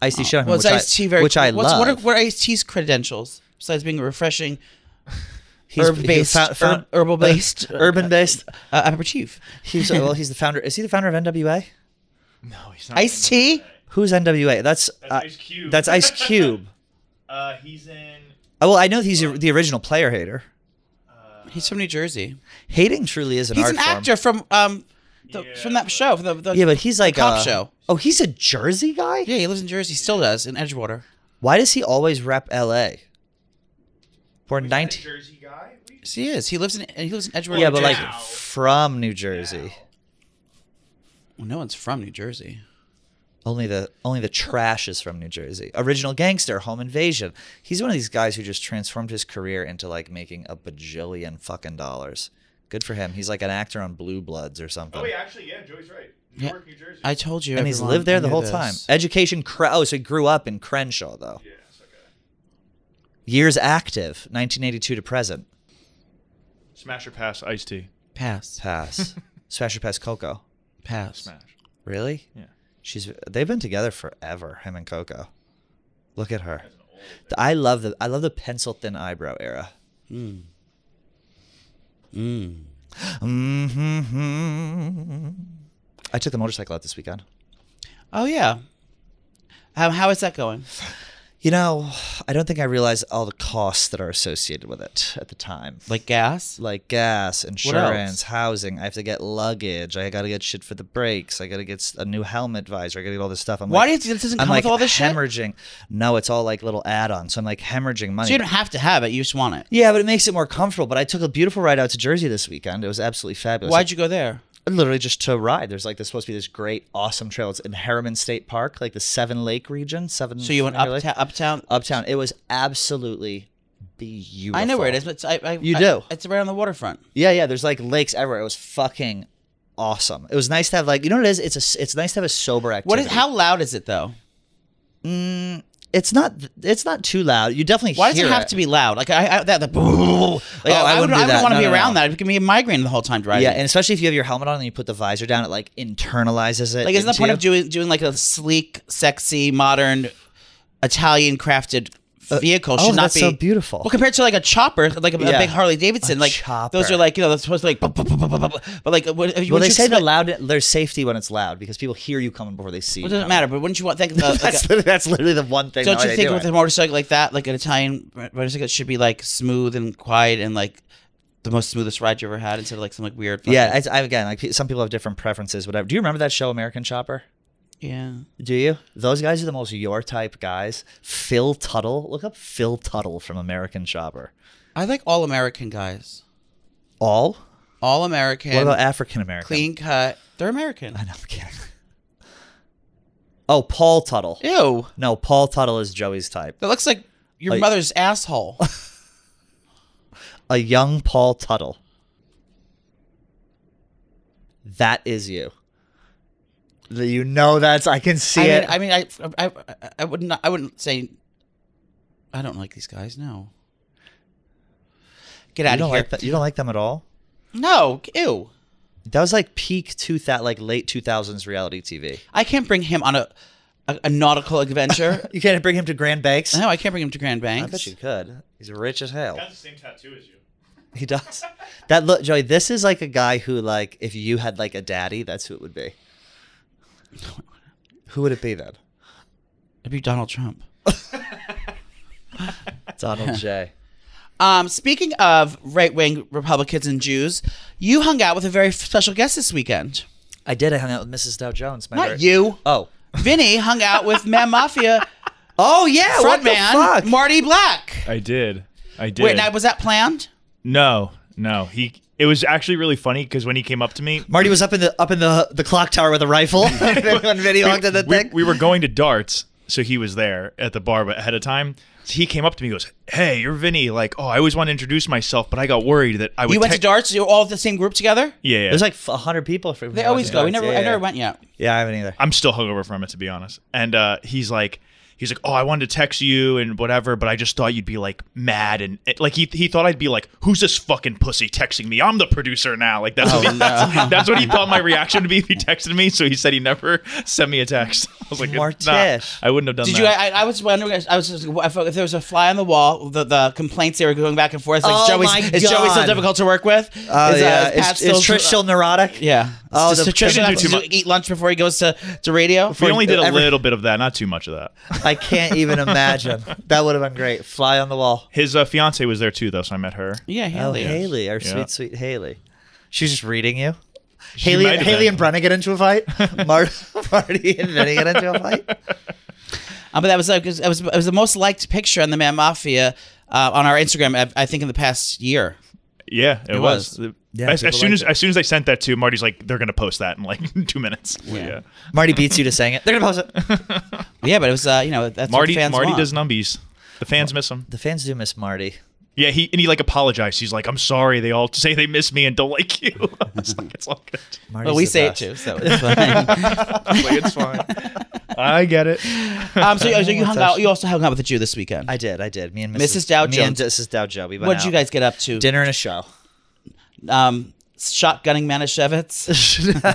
Ice T shit on him, Well, it's which, Ice T I, very. which I what's, love. What are, what are Ice T's credentials besides being a refreshing He's- herb based, he found- found- herbal based, urban based. uh, aperitif? He's well. He's the founder. Is he the founder of NWA? No, he's not. Ice T. Who's NWA? That's That's uh, Ice Cube. That's Ice Cube. Uh, he's in. Oh, well, I know he's the original player hater. He's from New Jersey. Hating truly is an He's art an form. actor from um the, from that show. From the, the, Yeah, but he's like cop a- show. Oh, he's a Jersey guy. Yeah, he lives in Jersey. He still does in Edgewater. Why does he always rep L.A.? Born nineteen. Jersey guy. Yes, he is. He lives in he lives in Edgewater. Yeah, New but like Jersey. from New Jersey. well, no one's from New Jersey. Only the only the trash is from New Jersey. Original gangster, home invasion. He's one of these guys who just transformed his career into like making a bajillion fucking dollars. Good for him. He's like an actor on Blue Bloods or something. Oh wait, actually, yeah, Joey's right. New Yeah. York, New Jersey. I told you. and he's lived there the whole this. time. Education. Cre- oh, so he grew up in Crenshaw though. yes. Okay. Years active, 1982 to present. Smash or pass, Ice T. Pass. Pass. Smash Smasher Pass Coco. Pass. Smash. Really? Yeah. She's. They've been together forever. Him and Coco. Look at her. I love the. I love the pencil thin eyebrow era. Mm. Mm. hmm I took the motorcycle out this weekend. Oh yeah. How how is that going? You know, I don't think I realized all the costs that are associated with it at the time. Like gas? Like gas, insurance, housing. I have to get luggage. I got to get shit for the brakes. I got to get a new helmet visor. I got to get all this stuff. I'm Why like, do you, this doesn't I'm come like with all this shit? hemorrhaging. No, it's all like little add-ons. So I'm like hemorrhaging money. So you don't have to have it. You just want it. yeah, but it makes it more comfortable. But I took a beautiful ride out to Jersey this weekend. It was absolutely fabulous. Why'd you go there? Literally just to ride. There's like there's supposed to be this great, awesome trail. It's in Harriman State Park, like the Seven Lake region. Seven. So you went Lake. uptown. Uptown. Uptown. It was absolutely beautiful. I know where it is, but it's, I, I, You I- do? It's right on the waterfront. Yeah, yeah. There's like lakes everywhere. It was fucking awesome. It was nice to have like you know what it is. It's a it's nice to have a sober activity. What is? How loud is it though? Mm, it's not it's not too loud. You definitely Why does hear it have to be loud? Like I, I that the. Like, Oh, I wouldn't I that. want to No, be no, around no. that. It could me a migraine the whole time driving. Yeah, and especially if you have your helmet on and you put the visor down, it like internalizes it. like isn't the point you. of doing doing like a sleek, sexy, modern, Italian crafted vehicle oh, should not that's be so beautiful. Well, compared to like a chopper, like a, a big Harley Davidson, A like chopper. those are like you know they're supposed to like, bu- bu- bu- bu- bu- bu- but like what, you, well, they say the loud there's safety when it's loud because people hear you coming before they see It doesn't matter, but wouldn't you want think? Uh, like that's, a- literally, that's literally the one thing. don't you think with a motorcycle like that, like an Italian motorcycle, it should be like smooth and quiet and like the most smoothest ride you ever had instead of like some like weird. Yeah, I, I, again, like some people have different preferences. Whatever. Do you remember that show, American Chopper? Yeah. Do you? Those guys are the most your type guys. Phil Tuttle. Look up Phil Tuttle from American Chopper. I like all American guys. All? All American. What about African American? clean cut? They're American. I know, I'm kidding. Oh, Paul Teutul. Ew. No, Paul Teutul is Joey's type. That looks like your mother's asshole. A young Paul Teutul. That is you. The- You know that's I can see I mean, it. I mean, I, I, I, I wouldn't, I wouldn't say. I don't like these guys. No. Get you out of don't here. like that. You don't like them at all. No. Ew. That was like peak two that like late two thousands reality TV. I can't bring him on a, a, a nautical adventure. You can't bring him to Grand Banks. no, I can't bring him to Grand Banks. I Banks. bet you could. He's rich as hell. He has the same tattoo as you. He does. That look, Joey. This is like a guy who, like, if you had like a daddy, that's who it would be. Who would it be then? It'd be Donald Trump. Donald J. Um, speaking of right wing Republicans and Jews, you hung out with a very special guest this weekend. I did. I hung out with Mrs. Dow Jones. my Not very- you. Oh. Vinny hung out with Man Mafia Oh yeah. What the frontman fuck? Marty Black. I did. I did. Wait, now was that planned? no, no. He. It was actually really funny because when he came up to me, Marty was up in the up in the the clock tower with a rifle when Vinny honked at the we, thing. we were going to darts, so he was there at the bar, but ahead of time. So he came up to me, and goes, "Hey, you're Vinny. Like, oh, I always want to introduce myself, but I got worried that I would." You went to darts. You were all the same group together. Yeah, yeah. There's like a hundred people. For They always go. We never. Yeah, I never went yet. Yeah, I haven't either. I'm still hungover from it, to be honest. And uh, he's like, he's like, oh, I wanted to text you and whatever, but I just thought you'd be like mad and it, like he he thought I'd be like, who's this fucking pussy texting me? I'm the producer now. Like that's what he, that's, that's what he thought my reaction would be if he texted me. So he said he never sent me a text. I was like, nah, Martish. I wouldn't have done that. Did that. you? I, I was wondering. I was just, if there was a fly on the wall. The, the complaints they were going back and forth. Like, Oh Joey's, my is Joey still difficult to work with? Oh is, uh, yeah. Pat Is, is still- Trish still neurotic? Yeah. Oh, Does the- Trish have do to too much. eat lunch before he goes to, to radio? we only did a every- little bit of that, not too much of that. I can't even imagine. That would have been great. Fly on the wall. His uh, fiance was there too, though, so I met her. Yeah, Oh, Haley. Haley, our Yeah. sweet, sweet Haley. She's just reading you. She Haley, Haley been. and Brenna get into a fight. Mar- Marty and Vinny get into a fight. Um, but that was like it was, it was the most liked picture on the Man Mafia uh, on our Instagram. I, I think in the past year. Yeah, it, It was. was. Yeah, as, as soon as it. as soon as I sent that to Marty's, like they're gonna post that in like two minutes. Yeah. yeah. Marty beats you to saying it. They're gonna post it. Yeah, but it was uh, you know that's Marty what fans Marty want. does numbies. The fans miss him. The fans do miss Marty. Yeah, he and he like apologized. He's like, "I'm sorry. They all say they miss me and don't like you." I was like, "It's all good. Marty's Well, we say best. it too, so it's fine. Like, it's fine. I get it." um, so, so you hung out. You also hung out with the Jew this weekend. I did. I did. Me and Mrs. Mrs. Dow Me and Mrs. Dow Joe. We went what did you guys get up to? Dinner and a show. Um, shotgunning Manischewitz.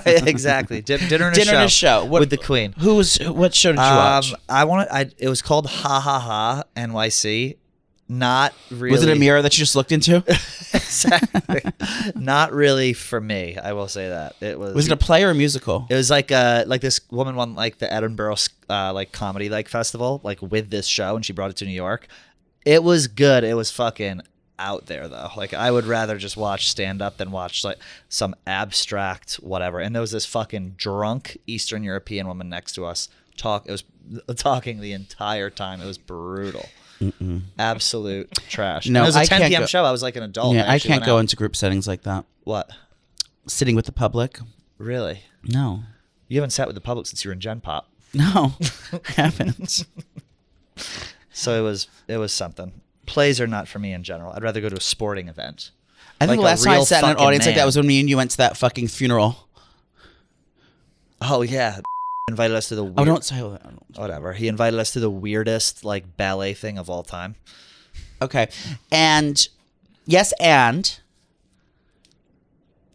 exactly. Din- dinner and Dinner a and a show. What- with the Queen. Who was? What show did you Um, watch? I want. I. It was called Ha Ha Ha NYC. Not really. Was it a mirror that you just looked into? exactly. Not really for me. I will say that it was. Was it a play or a musical? It was like uh like this woman won like the Edinburgh uh like comedy like festival like with this show and she brought it to New York. It was good. It was fucking out there though. Like I would rather just watch stand up than watch like some abstract whatever. And there was this fucking drunk Eastern European woman next to us talk. It was talking the entire time. It was brutal. Absolute trash. No, And it was a I 10 p.m. go- show. I was like an adult. yeah, I can't go out. into group settings like that. what? Sitting with the public. Really? No, You haven't sat with the public since you were in Gen Pop. no, I haven't. So it was it was something. Plays are not for me in general. I'd rather go to a sporting event. I think Like the last time I sat in an audience like that was when me and you went to that fucking funeral. Oh yeah, invited us to the weird, Oh, don't say that. whatever. He invited us to the weirdest like ballet thing of all time. Okay, and yes, and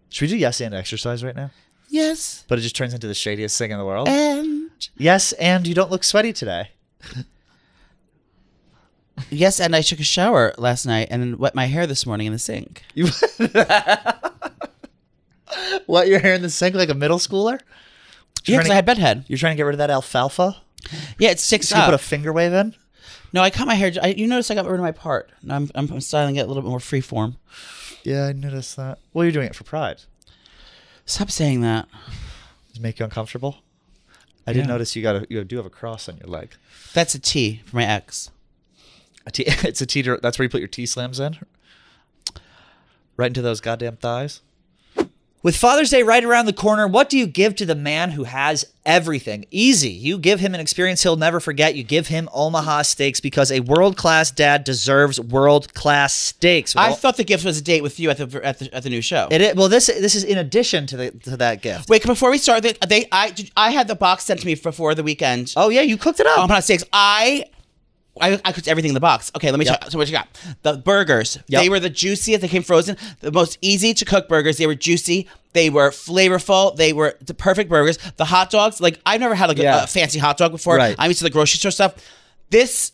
Should we do yes and exercise right now? yes, But it just turns into the shadiest thing in the world. and yes, and you don't look sweaty today. yes, and I took a shower last night and wet my hair this morning in the sink. You what your hair in the sink like a middle schooler? Yeah, You're because I had bedhead. you're trying to get rid of that alfalfa. Yeah, it sticks So you up. put a finger wave in. no, I cut my hair. I, you notice I got rid of my part. Now I'm, I'm styling it a little bit more freeform. Yeah, I noticed that. Well, you're doing it for pride. Stop saying that. Does it make you uncomfortable? I did Yeah. notice you got a, you do have a cross on your leg. That's a T for my ex. A T, it's a T. That's where you put your T slams in. Right into those goddamn thighs. With Father's Day right around the corner, what do you give to the man who has everything? Easy. You give him an experience he'll never forget. You give him Omaha Steaks because a world class dad deserves world class steaks. With I thought the gift was a date with you at the at the, at the new show. it is, well, this this is in addition to the to that gift. Wait, before we start, they, they I I had the box sent to me before the weekend. Oh yeah, you cooked it up. Omaha steaks. I. I, I cooked everything in the box. Okay, let me Yep. tell so what you got. The burgers. Yep. They were the juiciest. They came frozen. The most easy to cook burgers. They were juicy. They were flavorful. They were the perfect burgers. The hot dogs. Like I've never had like a- a, fancy hot dog before. Right. I'm used to the grocery store stuff. This.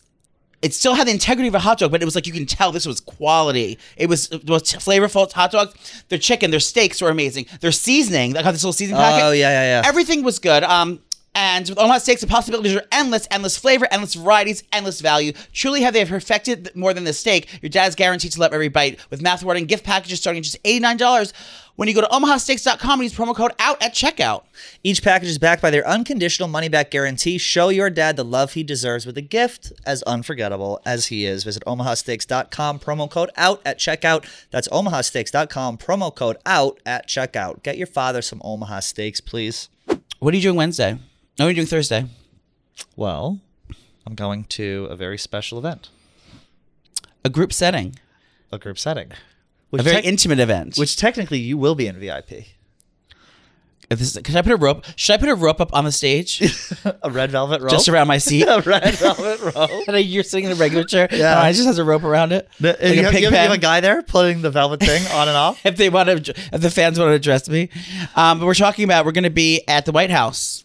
It still had the integrity of a hot dog, but it was like you can tell this was quality. It was the most flavorful hot dogs. Their chicken, their steaks were amazing. Their seasoning, I got this little seasoning packet. Oh, yeah, yeah, yeah. Everything was good. Um, and with Omaha Steaks, the possibilities are endless, endless flavor, endless varieties, endless value. Truly, have they perfected more than the steak? Your dad's guaranteed to love every bite. With math rewarding gift packages starting at just $89 when you go to omahasteaks.com and use promo code OUT at checkout. Each package is backed by their unconditional money back guarantee. Show your dad the love he deserves with a gift as unforgettable as he is. Visit omahasteaks.com, promo code out at checkout. That's omahasteaks.com, promo code out at checkout. Get your father some Omaha Steaks, please. What are you doing Wednesday? What are you doing Thursday? Well, I'm going to a very special event, A group setting, a group setting. a very tec- intimate event. which technically you will be in VIP. If this, should I put a rope? Should I put a rope up on the stage A red velvet rope? just around my seat? a red velvet rope. And you're sitting in a regular chair. Yeah. No, it just has a rope around it. Like you, a have, pig you have- you have pen. a guy there putting the velvet thing on and off. if they want to, if the fans want to address me. Um, but we're talking about we're going to be at the White House,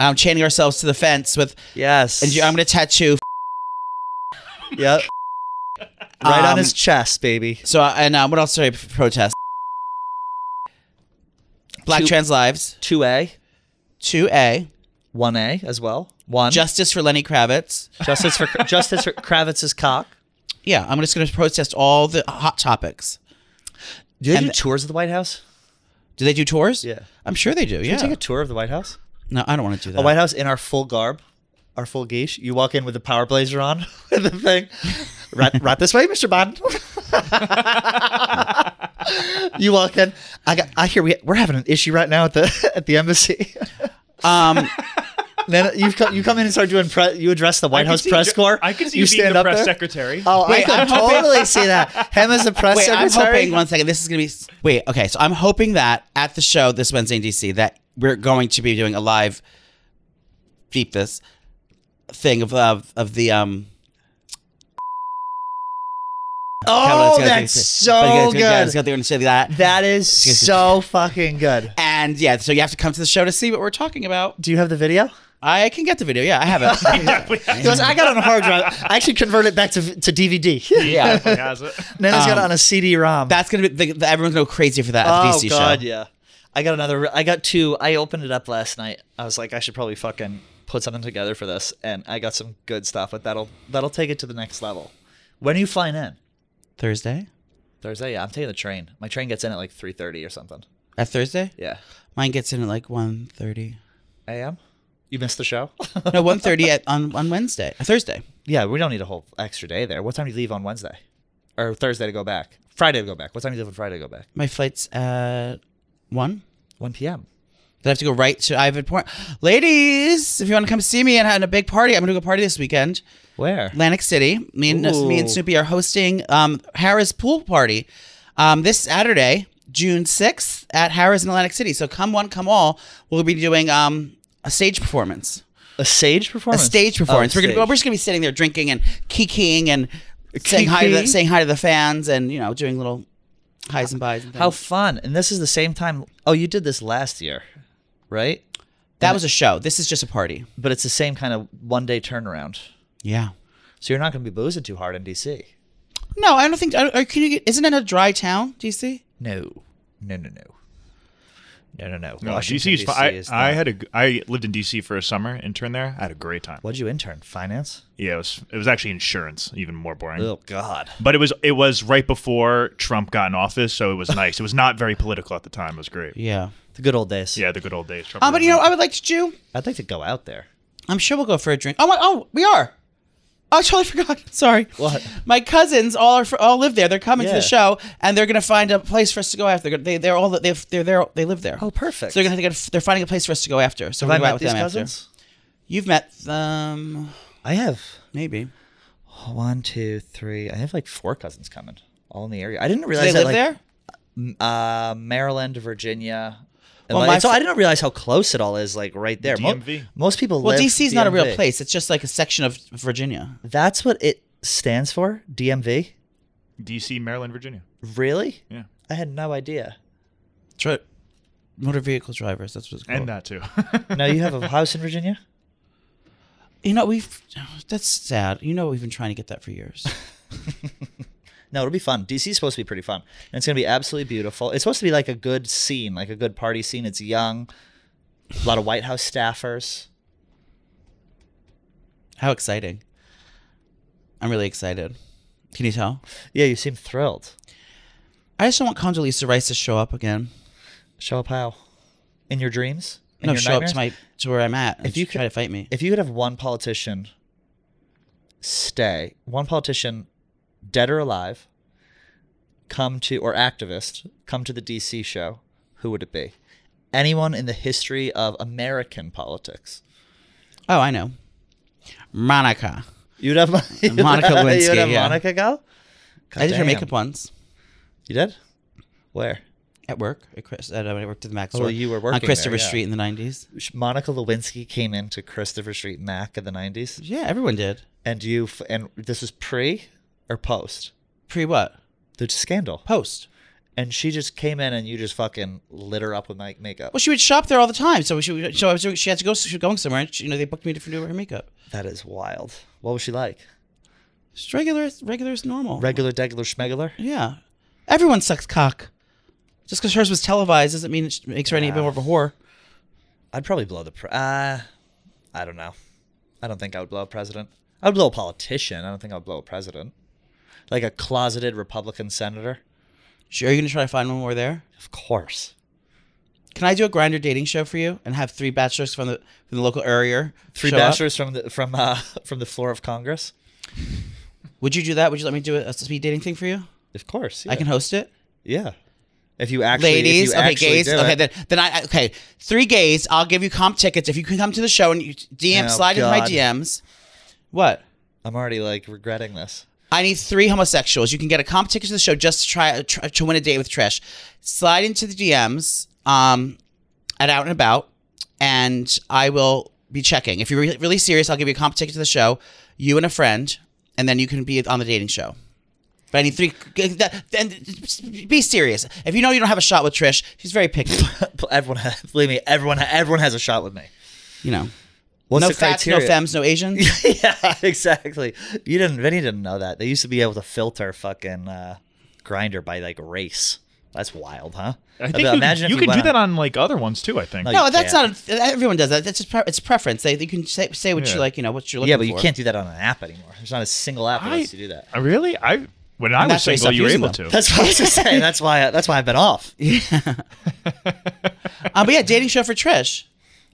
um, chaining ourselves to the fence with, Yes. and you- I'm going to tattoo. Yep. Right on Um, his chest, baby. So and uh, what else did I protest? Black Two- trans lives. Two A, Two A. one A as well. One Justice for Lenny Kravitz. justice for justice for Kravitz's cock. Yeah, I'm just going to protest all the hot topics. Do they And- do tours of the White House? Do they do tours? Yeah. I'm sure they do. Can Yeah. you take a tour of the White House? No, I don't want to do that. A White House in our full garb, our full geesh. You walk in with the power blazer on, with the thing. Right, right this way, Mr. Biden. you walk in. I got. I hear we we're having an issue right now at the at the embassy. Um, then you come you come in and start doing pre, you address the White House see press ju- corps. I can see you you, being stand the up press there. secretary. Oh, Wait, I I'm could hoping- totally see that. Him as a press wait, I'm hoping one second. This is going to be wait. Okay, so I'm hoping that at the show this Wednesday in DC that we're going to be doing a live beep this thing of of, of the um. oh, that's so gonna- it's gonna- yeah, good. it's gonna- They're going to say that. That is so fucking good. And yeah, so you have to come to the show to see what we're talking about. Do you have the video? I can get the video. Yeah, I have it. He I got it on a hard drive. I actually converted it back to, to DVD. yeah, He has it. Nana's got it Um, on a CD-ROM. that's gonna be the, the, everyone's gonna go crazy for that at oh the DC god, show. yeah. I got another. I got two. I opened it up last night. I was like, I should probably fucking put something together for this, and I got some good stuff. But that'll that'll take it to the next level. When are you flying in? Thursday Thursday. Yeah, I'm taking the train. My train gets in at like 3:30 or something. at Thursday. Yeah. Mine gets in at like 1.30. A.M. You missed the show. No, 1.30 at on on Wednesday, uh, Thursday. yeah, we don't need a whole extra day there. What time do you leave on Wednesday? Or Thursday to go back? Friday to go back. What time do you leave on Friday to go back? My flight's at one. 1 p.m. Then I have to go right to Ivan Point. Ladies, if you want to come see me and have a big party, I'm gonna go party this weekend. Where? Atlantic City. Me and me and Snoopy are hosting um, Harrah's pool party um, this Saturday, June 6th at Harrah's in Atlantic City. So come one, come all. We'll be doing um, a stage performance. A stage performance? A stage performance. Oh, we're gonna we're just gonna be sitting there drinking and kikiing and saying hi to the, saying hi to the fans and you know doing little highs and buys. And How fun! And this is the same time. Oh, you did this last year, right? that was a show. This is just a party. But it's the same kind of one day turnaround. Yeah. So you're not going to be boozing too hard in DC. No, I don't think. Are, are- can you get, isn't it a dry town? DC? No, no, no, no, no, no, no. No, Washington, DC's fun. I, is I not- had a. I lived in DC for a summer, intern there. I had a great time. What'd you intern? Finance? Yeah, it was. It was actually insurance, even more boring. Oh God. But it was. It was right before Trump got in office, so it was nice. It was not very political at the time. It was great. Yeah. The good old days. Yeah, the good old days. Trump Um, but you know. I would like to do. I'd like to go out there. I'm sure we'll go for a drink. Oh, my, oh, we are. Oh, I totally forgot. Sorry. What? My cousins all are all live there. They're coming to Yeah. the show, and they're gonna find a place for us to go after. They're, gonna- they they're all they're they're there. They live there. Oh, perfect. So they're gonna get. They're finding a place for us to go after. So Have we're I gonna go out met with these them cousins? after. You've met them, I have maybe. one, two, three. I have like four cousins coming, all in the area. I didn't Do realize they that, live like, there? uh, Maryland, Virginia. And Well, like, my it's I didn't realize how close it all is, like right there. Mo- most people Well, DC is not a real place. It's just like a section of Virginia. That's what it stands for. DMV. DC, Maryland, Virginia. Really? Yeah. I had no idea. Tri- motor vehicle drivers. That's what it's called. And that too. Now you have a house in Virginia. You know, we've. That's sad. You know, we've been trying to get that for years. No, it'll be fun. DC is supposed to be pretty fun, and it's gonna be absolutely beautiful. It's supposed to be like a good scene, like a good party scene. It's young, a lot of White House staffers. How exciting! I'm really excited. Can you tell? Yeah, you seem thrilled. I just don't want Condoleezza Rice to show up again. Show up how? In your dreams? In no, your show up to my to where I'm at. If you try to fight me, If you could have one politician stay, one politician, dead or alive, come to or activist come to the DC show, who would it be? Anyone in the history of American politics? oh, I know, Monica. You'd have you'd Monica have- Lewinsky, You'd have yeah. Monica go. I did her makeup once You did? Where? at work. At Chris, at, uh, I worked at the Mac Oh, store. you were working on Christopher there, yeah. Street in the '90s. Monica Lewinsky came into Christopher Street Mac in the '90s, Yeah, everyone did. and you f- and this was pre or post Pre what? the scandal, Post. and she just came in and you just fucking lit her up with my makeup. Well, she would shop there all the time, so she so I was, she had to go. She was going somewhere, and she, you know they booked me to do her makeup. That is wild. What was she like? Just regular, regular is normal. Regular, degular, schmegular? yeah, everyone sucks cock. Just because hers was televised doesn't mean it makes her any more of a whore. I'd probably blow the. Pre- uh, I don't know. I don't think I would blow a president. I would blow a politician. I don't think I would blow a president. Like a closeted Republican senator. Sure, are you gonna try to find one more there? Of course. Can I do a Grindr dating show for you and have three bachelors from the from the local area? Three show up? bachelors from the from uh from the floor of Congress. Would you do that? Would you let me do a, speed dating thing for you? Of course. I can host it. Yeah. If you actually, Ladies, you okay, actually gays, okay, it- then then I okay, three gays. I'll give you comp tickets if you can come to the show and you DM Oh, slide into my DMs. What? I'm already like regretting this. I need three homosexuals. You can get a comp ticket to the show just to try, try to win a date with Trish. Slide into the DMs um, at Out and About, and I will be checking. If you're re- really serious, I'll give you a comp ticket to the show, you and a friend, and then you can be on the dating show. But I need three. Then be serious. If you know you don't have a shot with Trish, she's very picky. everyone, has, believe me, everyone, everyone has a shot with me. You know, What's no the fats, no femmes, no Asians. yeah, exactly. You didn't. Vinny didn't know that. They used to be able to filter fucking uh, Grindr by like race. That's wild, huh? I think you, imagine you if could went do that on like other ones too. I think. No, No, that's can't. not. A, everyone does that. That's just pre- it's preference. They, you can say, say what Yeah. you like. You know what you're looking Yeah, for. but you can't do that on an app anymore. There's not a single app that I, lets you do that. I really, I when I was that's you single, you were able them. to. That's what I was just saying. That's why. That's why I've been off. Um, but yeah, dating show for Trish,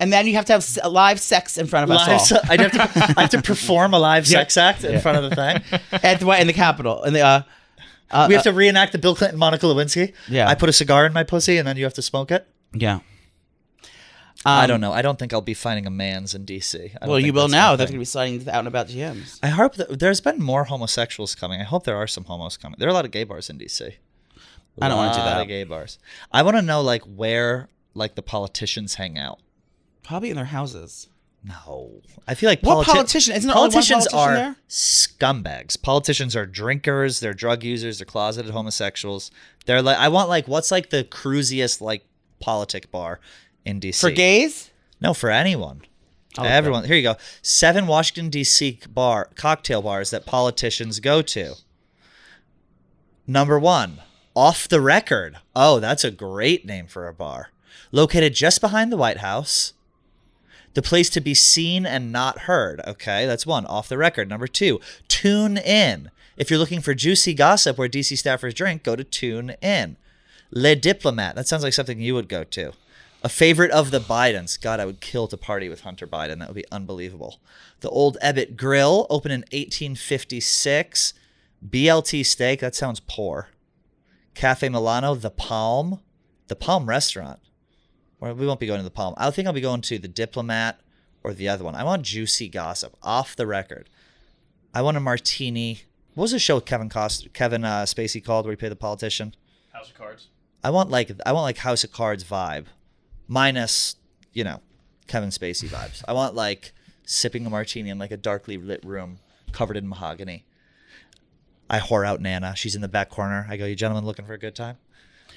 and then you have to have s- live sex in front of us all se- I have to. I have to perform a live sex act in front of the thing. at the in the Capitol. And the uh, uh, We have to reenact the Bill Clinton Monica Lewinsky. Yeah. I put a cigar in my pussy and then you have to smoke it. yeah. I Um, don't know. I don't think I'll be finding a man's in DC. I don't Well, you will now. They're going to be sliding into the out and about GMs. I hope that there's been more homosexuals coming. I hope there are some homos coming. There are a lot of gay bars in DC. I don't wanna do Lot that. Of gay bars. I want to know like where like the politicians hang out. Probably in their houses. No, I feel like What politician? Isn't there only one politicians politician are there? scumbags. Politicians are drinkers. They're drug users. They're closeted homosexuals. They're like I want like what's like the cruisiest like politic bar in DC For gays? No, for anyone. Everyone. Here you go. Seven Washington D.C. bar cocktail bars that politicians go to. Number one, off the record. Oh, that's a great name for a bar. Located just behind the White House. The place to be seen and not heard. Okay, that's one. Off the record. Number two, tune in. If you're looking for juicy gossip where DC staffers drink, go to Tune In. Le Diplomate. That sounds like something you would go to. A favorite of the Bidens. God, I would kill to party with Hunter Biden. That would be unbelievable. The Old Ebbitt Grill, opened in 1856. BLT Steak, that sounds poor. Cafe Milano, The Palm. The Palm Restaurant. We won't be going to The Palm. I think I'll be going to The Diplomat or the other one. I want juicy gossip, off the record. I want a martini. What was the show Kevin Cost Kevin uh, Spacey called where he played the politician? House of Cards. I want like I want like House of Cards vibe, minus you know Kevin Spacey vibes. I want like sipping a martini in like a darkly lit room covered in mahogany. I whore out Nana. She's in the back corner. I go, "You gentlemen looking for a good time?"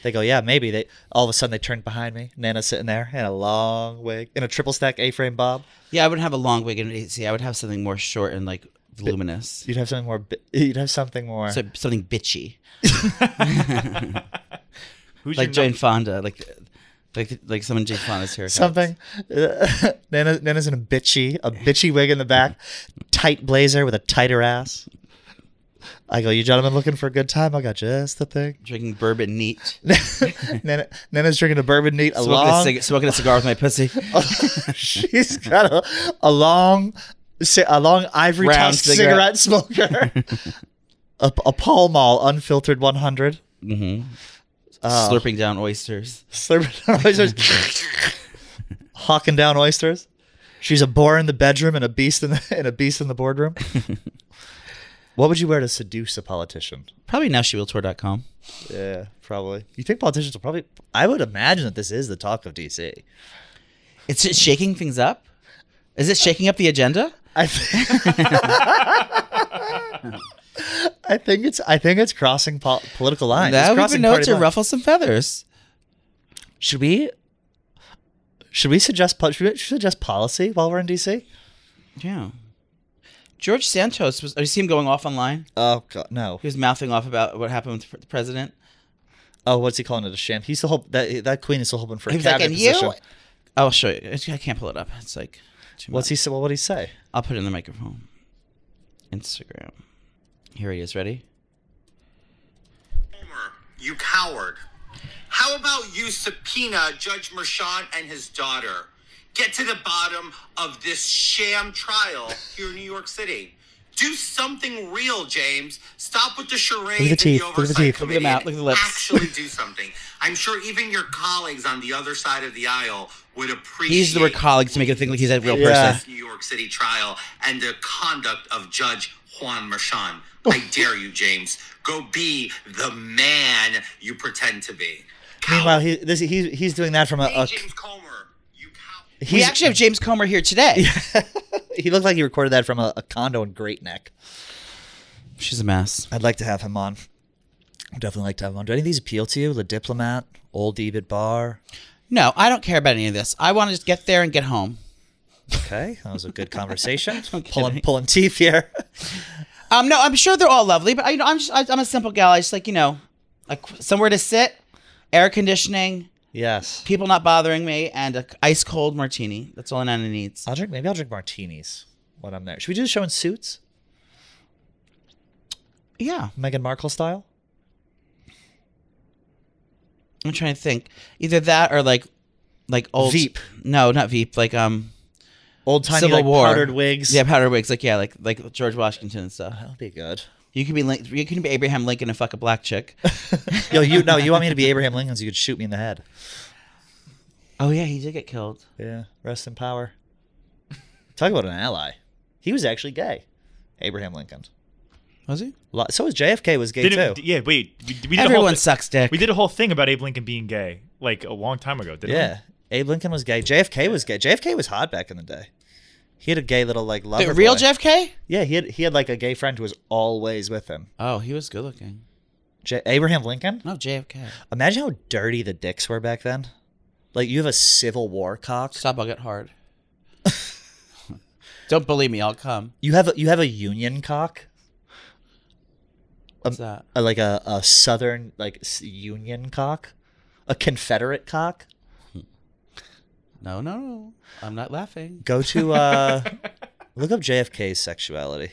They go, "Yeah, maybe." They all of a sudden they turned behind me. Nana's sitting there in a long wig, in a triple stack A-frame bob. Yeah, I wouldn't have a long wig and AC. I would have something more short and like voluminous. You'd have something more. bi- You'd have something more. So, something bitchy, Who's like Jane num- Fonda, like like like someone Jane Fonda's haircut. something. Nana, Nana's in a bitchy, a bitchy wig in the back, tight blazer with a tighter ass. I go, you gentlemen looking for a good time? I got just the thing. drinking bourbon neat, Nana, Nana's drinking a bourbon neat, a smoking a, cig- smoking a cigar with my pussy. she's got a, a long, a long ivory Round tusk cigarette. cigarette, smoker. a, a Pall Mall unfiltered 100. hmm Oh. Slurping down oysters. Slurping down oysters. Hawking down oysters. She's a boar in the bedroom and a beast in the and a beast in the boardroom. What would you wear to seduce a politician? Probably nowsherealtour.com. Yeah, probably. You think politicians will probably? I would imagine that this is the talk of DC. It's just shaking things up. Is it shaking up the agenda? I think. I think it's. I think it's crossing pol- political lines. It's That would know to lines. ruffle some feathers. Should we? Should we suggest? Should we suggest policy while we're in DC? Yeah. George Santos was. Oh, you see him going off online? Oh God, no. He was mouthing off about what happened with the president. Oh, what's he calling it? A sham? He's still hope that that queen is still hoping for a He was like, cabinet "And you?" I'll show you. I can't pull it up. It's like. Too What's much. he say? Well, what did he say? I'll put it in the microphone. Instagram. Here he is. Ready? Comer, you coward. How about you subpoena Judge Merchan and his daughter? Get to the bottom of this sham trial here in New York City. Do something real, James. Stop with the charade Look at the teeth. the Look at the teeth. Look at the mouth. Look at the lips. Actually, do something. I'm sure even your colleagues on the other side of the aisle would appreciate. He used the word colleagues to make it think like he's a real Yeah. person. New York City trial and the conduct of Judge Juan Merchan. I dare you, James. Go be the man you pretend to be. Meanwhile, he this he he's doing that from a. A James Comer. We actually have James Comer here today. he looked like he recorded that from a, a condo in Great Neck. She's a mess. I'd like to have him on. I'd definitely like to have him on. Do any of these appeal to you? The Diplomat, Old Ebbitt Bar. No, I don't care about any of this. I want to just get there and get home. Okay, that was a good conversation. Pulling pulling teeth here. Um, no, I'm sure they're all lovely, but I, you know, I'm just, I, I'm a simple gal. I just like you know, like somewhere to sit, air conditioning, yes, people not bothering me, and a ice cold martini. That's all Nana needs. I'll drink. Maybe I'll drink martinis when I'm there. Should we do the show in suits, Yeah, Meghan Markle style? I'm trying to think. Either that or like, like old Veep. No, not Veep. Like um, Old tiny Civil like, War powdered wigs. Yeah, powdered wigs. Like yeah, like like George Washington and stuff. that'll be good. You could be Lin- you can be Abraham Lincoln and fuck a black chick. Yo, you no, you want me to be Abraham Lincoln so you could shoot me in the head. oh yeah, he did get killed. Yeah, rest in power. Talk about an ally. He was actually gay. Abraham Lincoln. Was he? Lo- So was JFK was gay Didn't, too. yeah, wait. We, we did a whole Everyone thi- sucks dick. We did a whole thing about Abe Lincoln being gay, like a long time ago. Didn't Yeah, Abe Lincoln was gay. JFK was gay. JFK was hot back in the day. He had a gay little like lover. The real boy. JFK? Yeah, he had he had like a gay friend who was always with him. Oh, he was good looking. J- Abraham Lincoln. No, JFK. Imagine how dirty the dicks were back then. Like you have a Civil War cock. Stop, I'll get hard. Don't believe me, I'll come. You have a, you have a Union cock. What's that? a, like a, a southern like union cock a confederate cock No, no, no. I'm not laughing. go to uh look up jfk's sexuality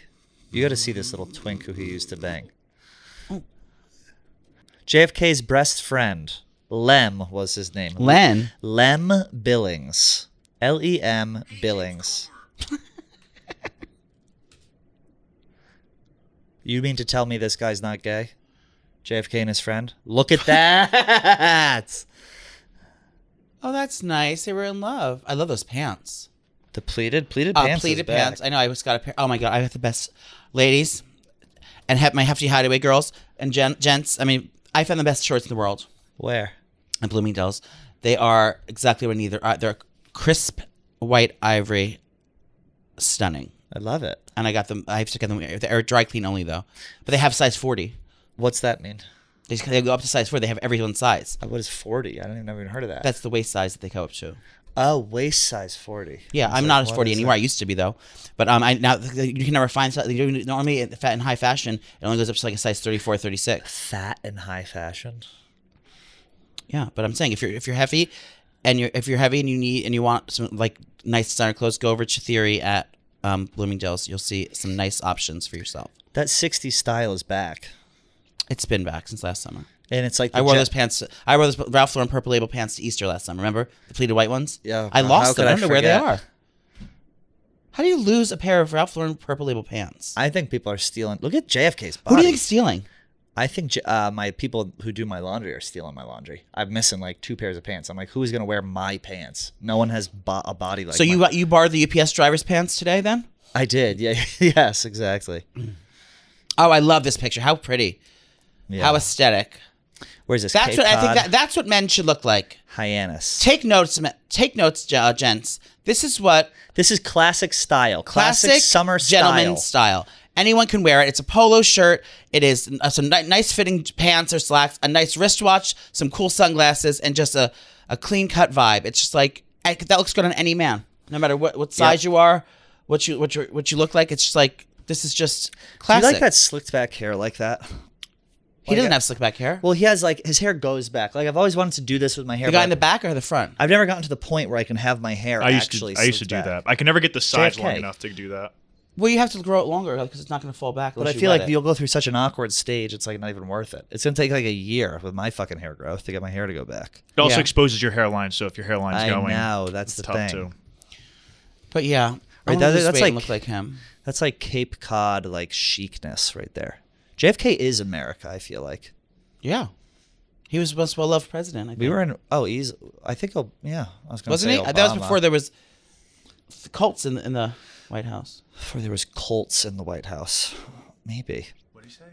you got to see this little twink who he used to bang jfk's best friend Lem was his name. Len. Lem Billings. L E M Billings. you mean to tell me this guy's not gay? JFK and his friend? Look at that! Oh, that's nice. They were in love. I love those pants. the pleated pleated Uh, pants. pleated pants. I know. I just got a pair. Oh my god, I have the best ladies, and have my hefty hideaway girls and gen- gents. I mean, I found the best shorts in the world Where? at Bloomingdale's. They are exactly what I need. They're, uh, they're crisp white ivory, stunning. I love it. And I got them. I have to get them. They're dry clean only though, but they have size forty. What's that mean? They, they go up to size forty. They have everyone's size. Uh, What is 40? I don't even never even heard of that. That's the waist size that they go up to. oh, waist size 40. Yeah, I'm like, not as forty anymore. I used to be though, but um, I now you can never find something. Normally, fat and high fashion, it only goes up to like a size 34, 36. Fat and high fashion. Yeah, but I'm saying if you're if you're heavy, and you're if you're heavy and you need and you want some like nice designer clothes, go over to Theory at um, Bloomingdale's. You'll see some nice options for yourself. That 60s style is back. It's been back since last summer. And it's like I wore jet- those pants. I wore those Ralph Lauren purple label pants to Easter last summer. Remember the pleated white ones? Yeah, I lost them. I I don't know where they are. How do you lose a pair of Ralph Lauren purple label pants? I think people are stealing. Look at JFK's body. Who do you think stealing? I think uh, my people who do my laundry are stealing my laundry. I'm missing like two pairs of pants. I'm like, who's gonna wear my pants? No one has bo- a body like. so you mine. you borrowed the UPS driver's pants today then? I did. Yeah. yes. Exactly. Oh, I love this picture. How pretty. Yeah. How aesthetic. Where's this? That's Cape what I think. Cod? That, that's what men should look like. Hyannis. Take notes, men- take notes, uh, gents. This is what This is classic style. classic, Classic, summer gentleman style. style. Anyone can wear it. It's a polo shirt. It is uh, some ni- nice fitting pants or slacks, a nice wristwatch, some cool sunglasses, and just a, a clean cut vibe. It's just like I, that looks good on any man, no matter what, what size you are, what you what you what you look like. It's just like this is just Do you like that slicked back hair like that? He doesn't have slick back hair. Well, he has like his hair goes back. Like I've always wanted to do this with my hair. the guy in the back or the front? I've never gotten to the point where I can have my hair I used to. I used to do back. that. I can never get the size long enough to do that. Well, you have to grow it longer because it's not going to fall back. But I feel like it. you'll go through such an awkward stage. It's like not even worth it. It's gonna take like a year with my fucking hair growth to get my hair to go back. It also Yeah. exposes your hairline, so if your hairline's I going, know that's it's the tough thing. too. But yeah, Right, wanna that- that's like- look like him. That's like Cape Cod like chicness right there. JFK is America. I feel like Yeah, he was the most well loved president. I think. we were in. Oh, he's. I think. Oh, yeah. I was gonna wasn't say he? That was Obama. before there was cults in in the White House. Before there was cults in the White House. Maybe. What do you say?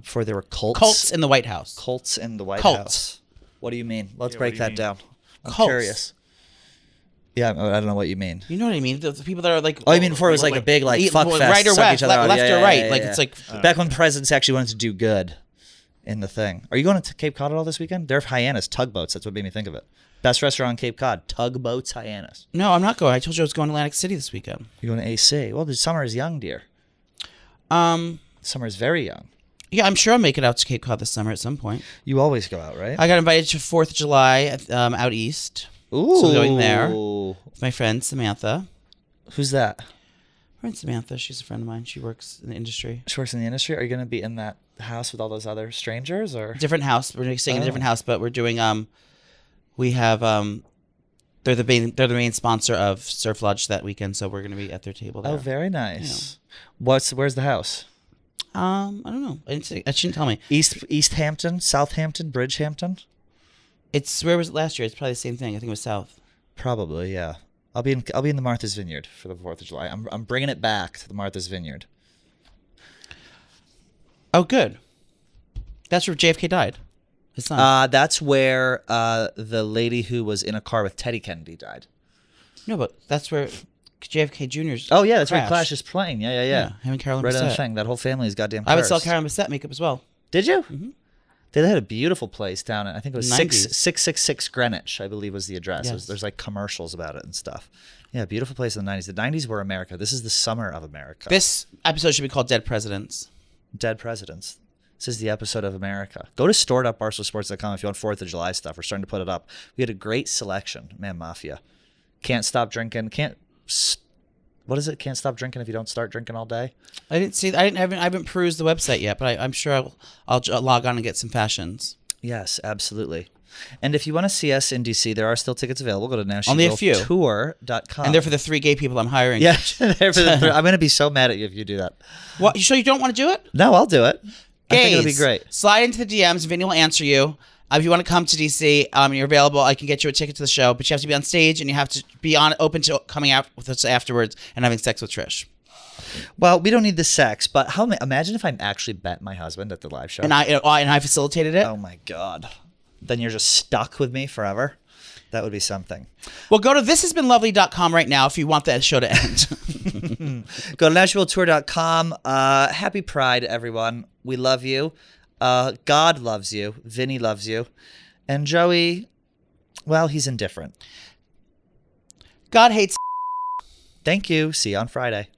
Before there were cults. Cults in the White House. cults in the White Cults. House. What do you mean? Let's Yeah, what break do you that mean? down. I'm Cults. curious. Yeah, I don't know what you mean. You know what I mean? The, the people that are like. Oh, you mean before it was like, a big like fuck fest, right or suck left, le- left Yeah, or yeah, right. yeah, like it's like back when presidents actually wanted to do good in the thing. Are you going to Cape Cod at all this weekend? They're Hyannis tugboats. That's what made me think of it. Best restaurant in Cape Cod, tugboats Hyannis. no, I'm not going. I told you I was going to Atlantic City this weekend. You're going to AC. Well, the summer is young, dear. Um, Summer is very young. yeah, I'm sure I'll make it out to Cape Cod this summer at some point. You always go out, right? I got invited to Fourth of July um, out east Ooh, so going there. with my friend Samantha. Who's that? My friend Samantha, she's a friend of mine. She works in the industry. She works in the industry. Are you going to be in that house with all those other strangers, or different house. We're staying in a different Oh. house, but we're doing um, we have um, they're the main they're the main sponsor of Surf Lodge that weekend, so we're gonna be at their table there. Oh, very nice. What's where's the house? um, I don't know. I didn't say, I shouldn't tell me. East East Hampton, Southampton, Bridgehampton. It's where was it last year? It's probably the same thing. I think it was South. Probably, yeah. I'll be in I'll be in the Martha's Vineyard for the Fourth of July. I'm I'm bringing it back to the Martha's Vineyard. Oh, good. That's where JFK died. His son. Uh, that's where uh, the lady who was in a car with Teddy Kennedy died. no, but that's where JFK Jr.'s. Oh yeah, that's where. Clash is playing. Yeah, yeah, yeah. Yeah, him and Carolyn right on the thing. That whole family is goddamn. Cursed. I would sell. Karen Bessette makeup as well. Did you? Mm-hmm. They had a beautiful place down in I think it was six 90s. six six six Greenwich, I believe was the address. It was- there's like commercials about it and stuff. Yeah, beautiful place in the nineties. The nineties were America. This is the summer of America. This episode should be called Dead Presidents. Dead Presidents. This is the episode of America. Go to store.barstoolsports.com if you want Fourth of July stuff. We're starting to put it up. We had a great selection. Man, Mafia. Can't stop drinking. Can't. s- What is it? Can't stop drinking if you don't start drinking all day. I didn't see. I didn't. I haven't, I haven't perused the website yet, but I, I'm sure I'll, I'll log on and get some fashions. Yes, absolutely. And if you want to see us in DC, there are still tickets available. Go to now Only a few. tour.com. And they're for the three gay people I'm hiring. yeah, they're for the three- I'm going to be so mad at you if you do that. What? You sure you don't want to do it? No, I'll do it. I think it'll be great. Slide into the DMs. Vinny will answer you. Uh, if you want to come to DC, um, and you're available, I can get you a ticket to the show. But you have to be on stage, and you have to be on open to coming out with us afterwards and having sex with Trish. Well, we don't need the sex, but how? Imagine if I'm actually bet my husband at the live show. And I uh, and I facilitated it. oh my god, then you're just stuck with me forever. That would be something. Well, go to thishasbeenlovely.com right now if you want that show to end. Go to NashvilleTour.com. Uh, happy Pride, everyone. We love you. Uh, God loves you. Vinny loves you. And Joey, well, he's indifferent. God hates. Thank you. See you on Friday.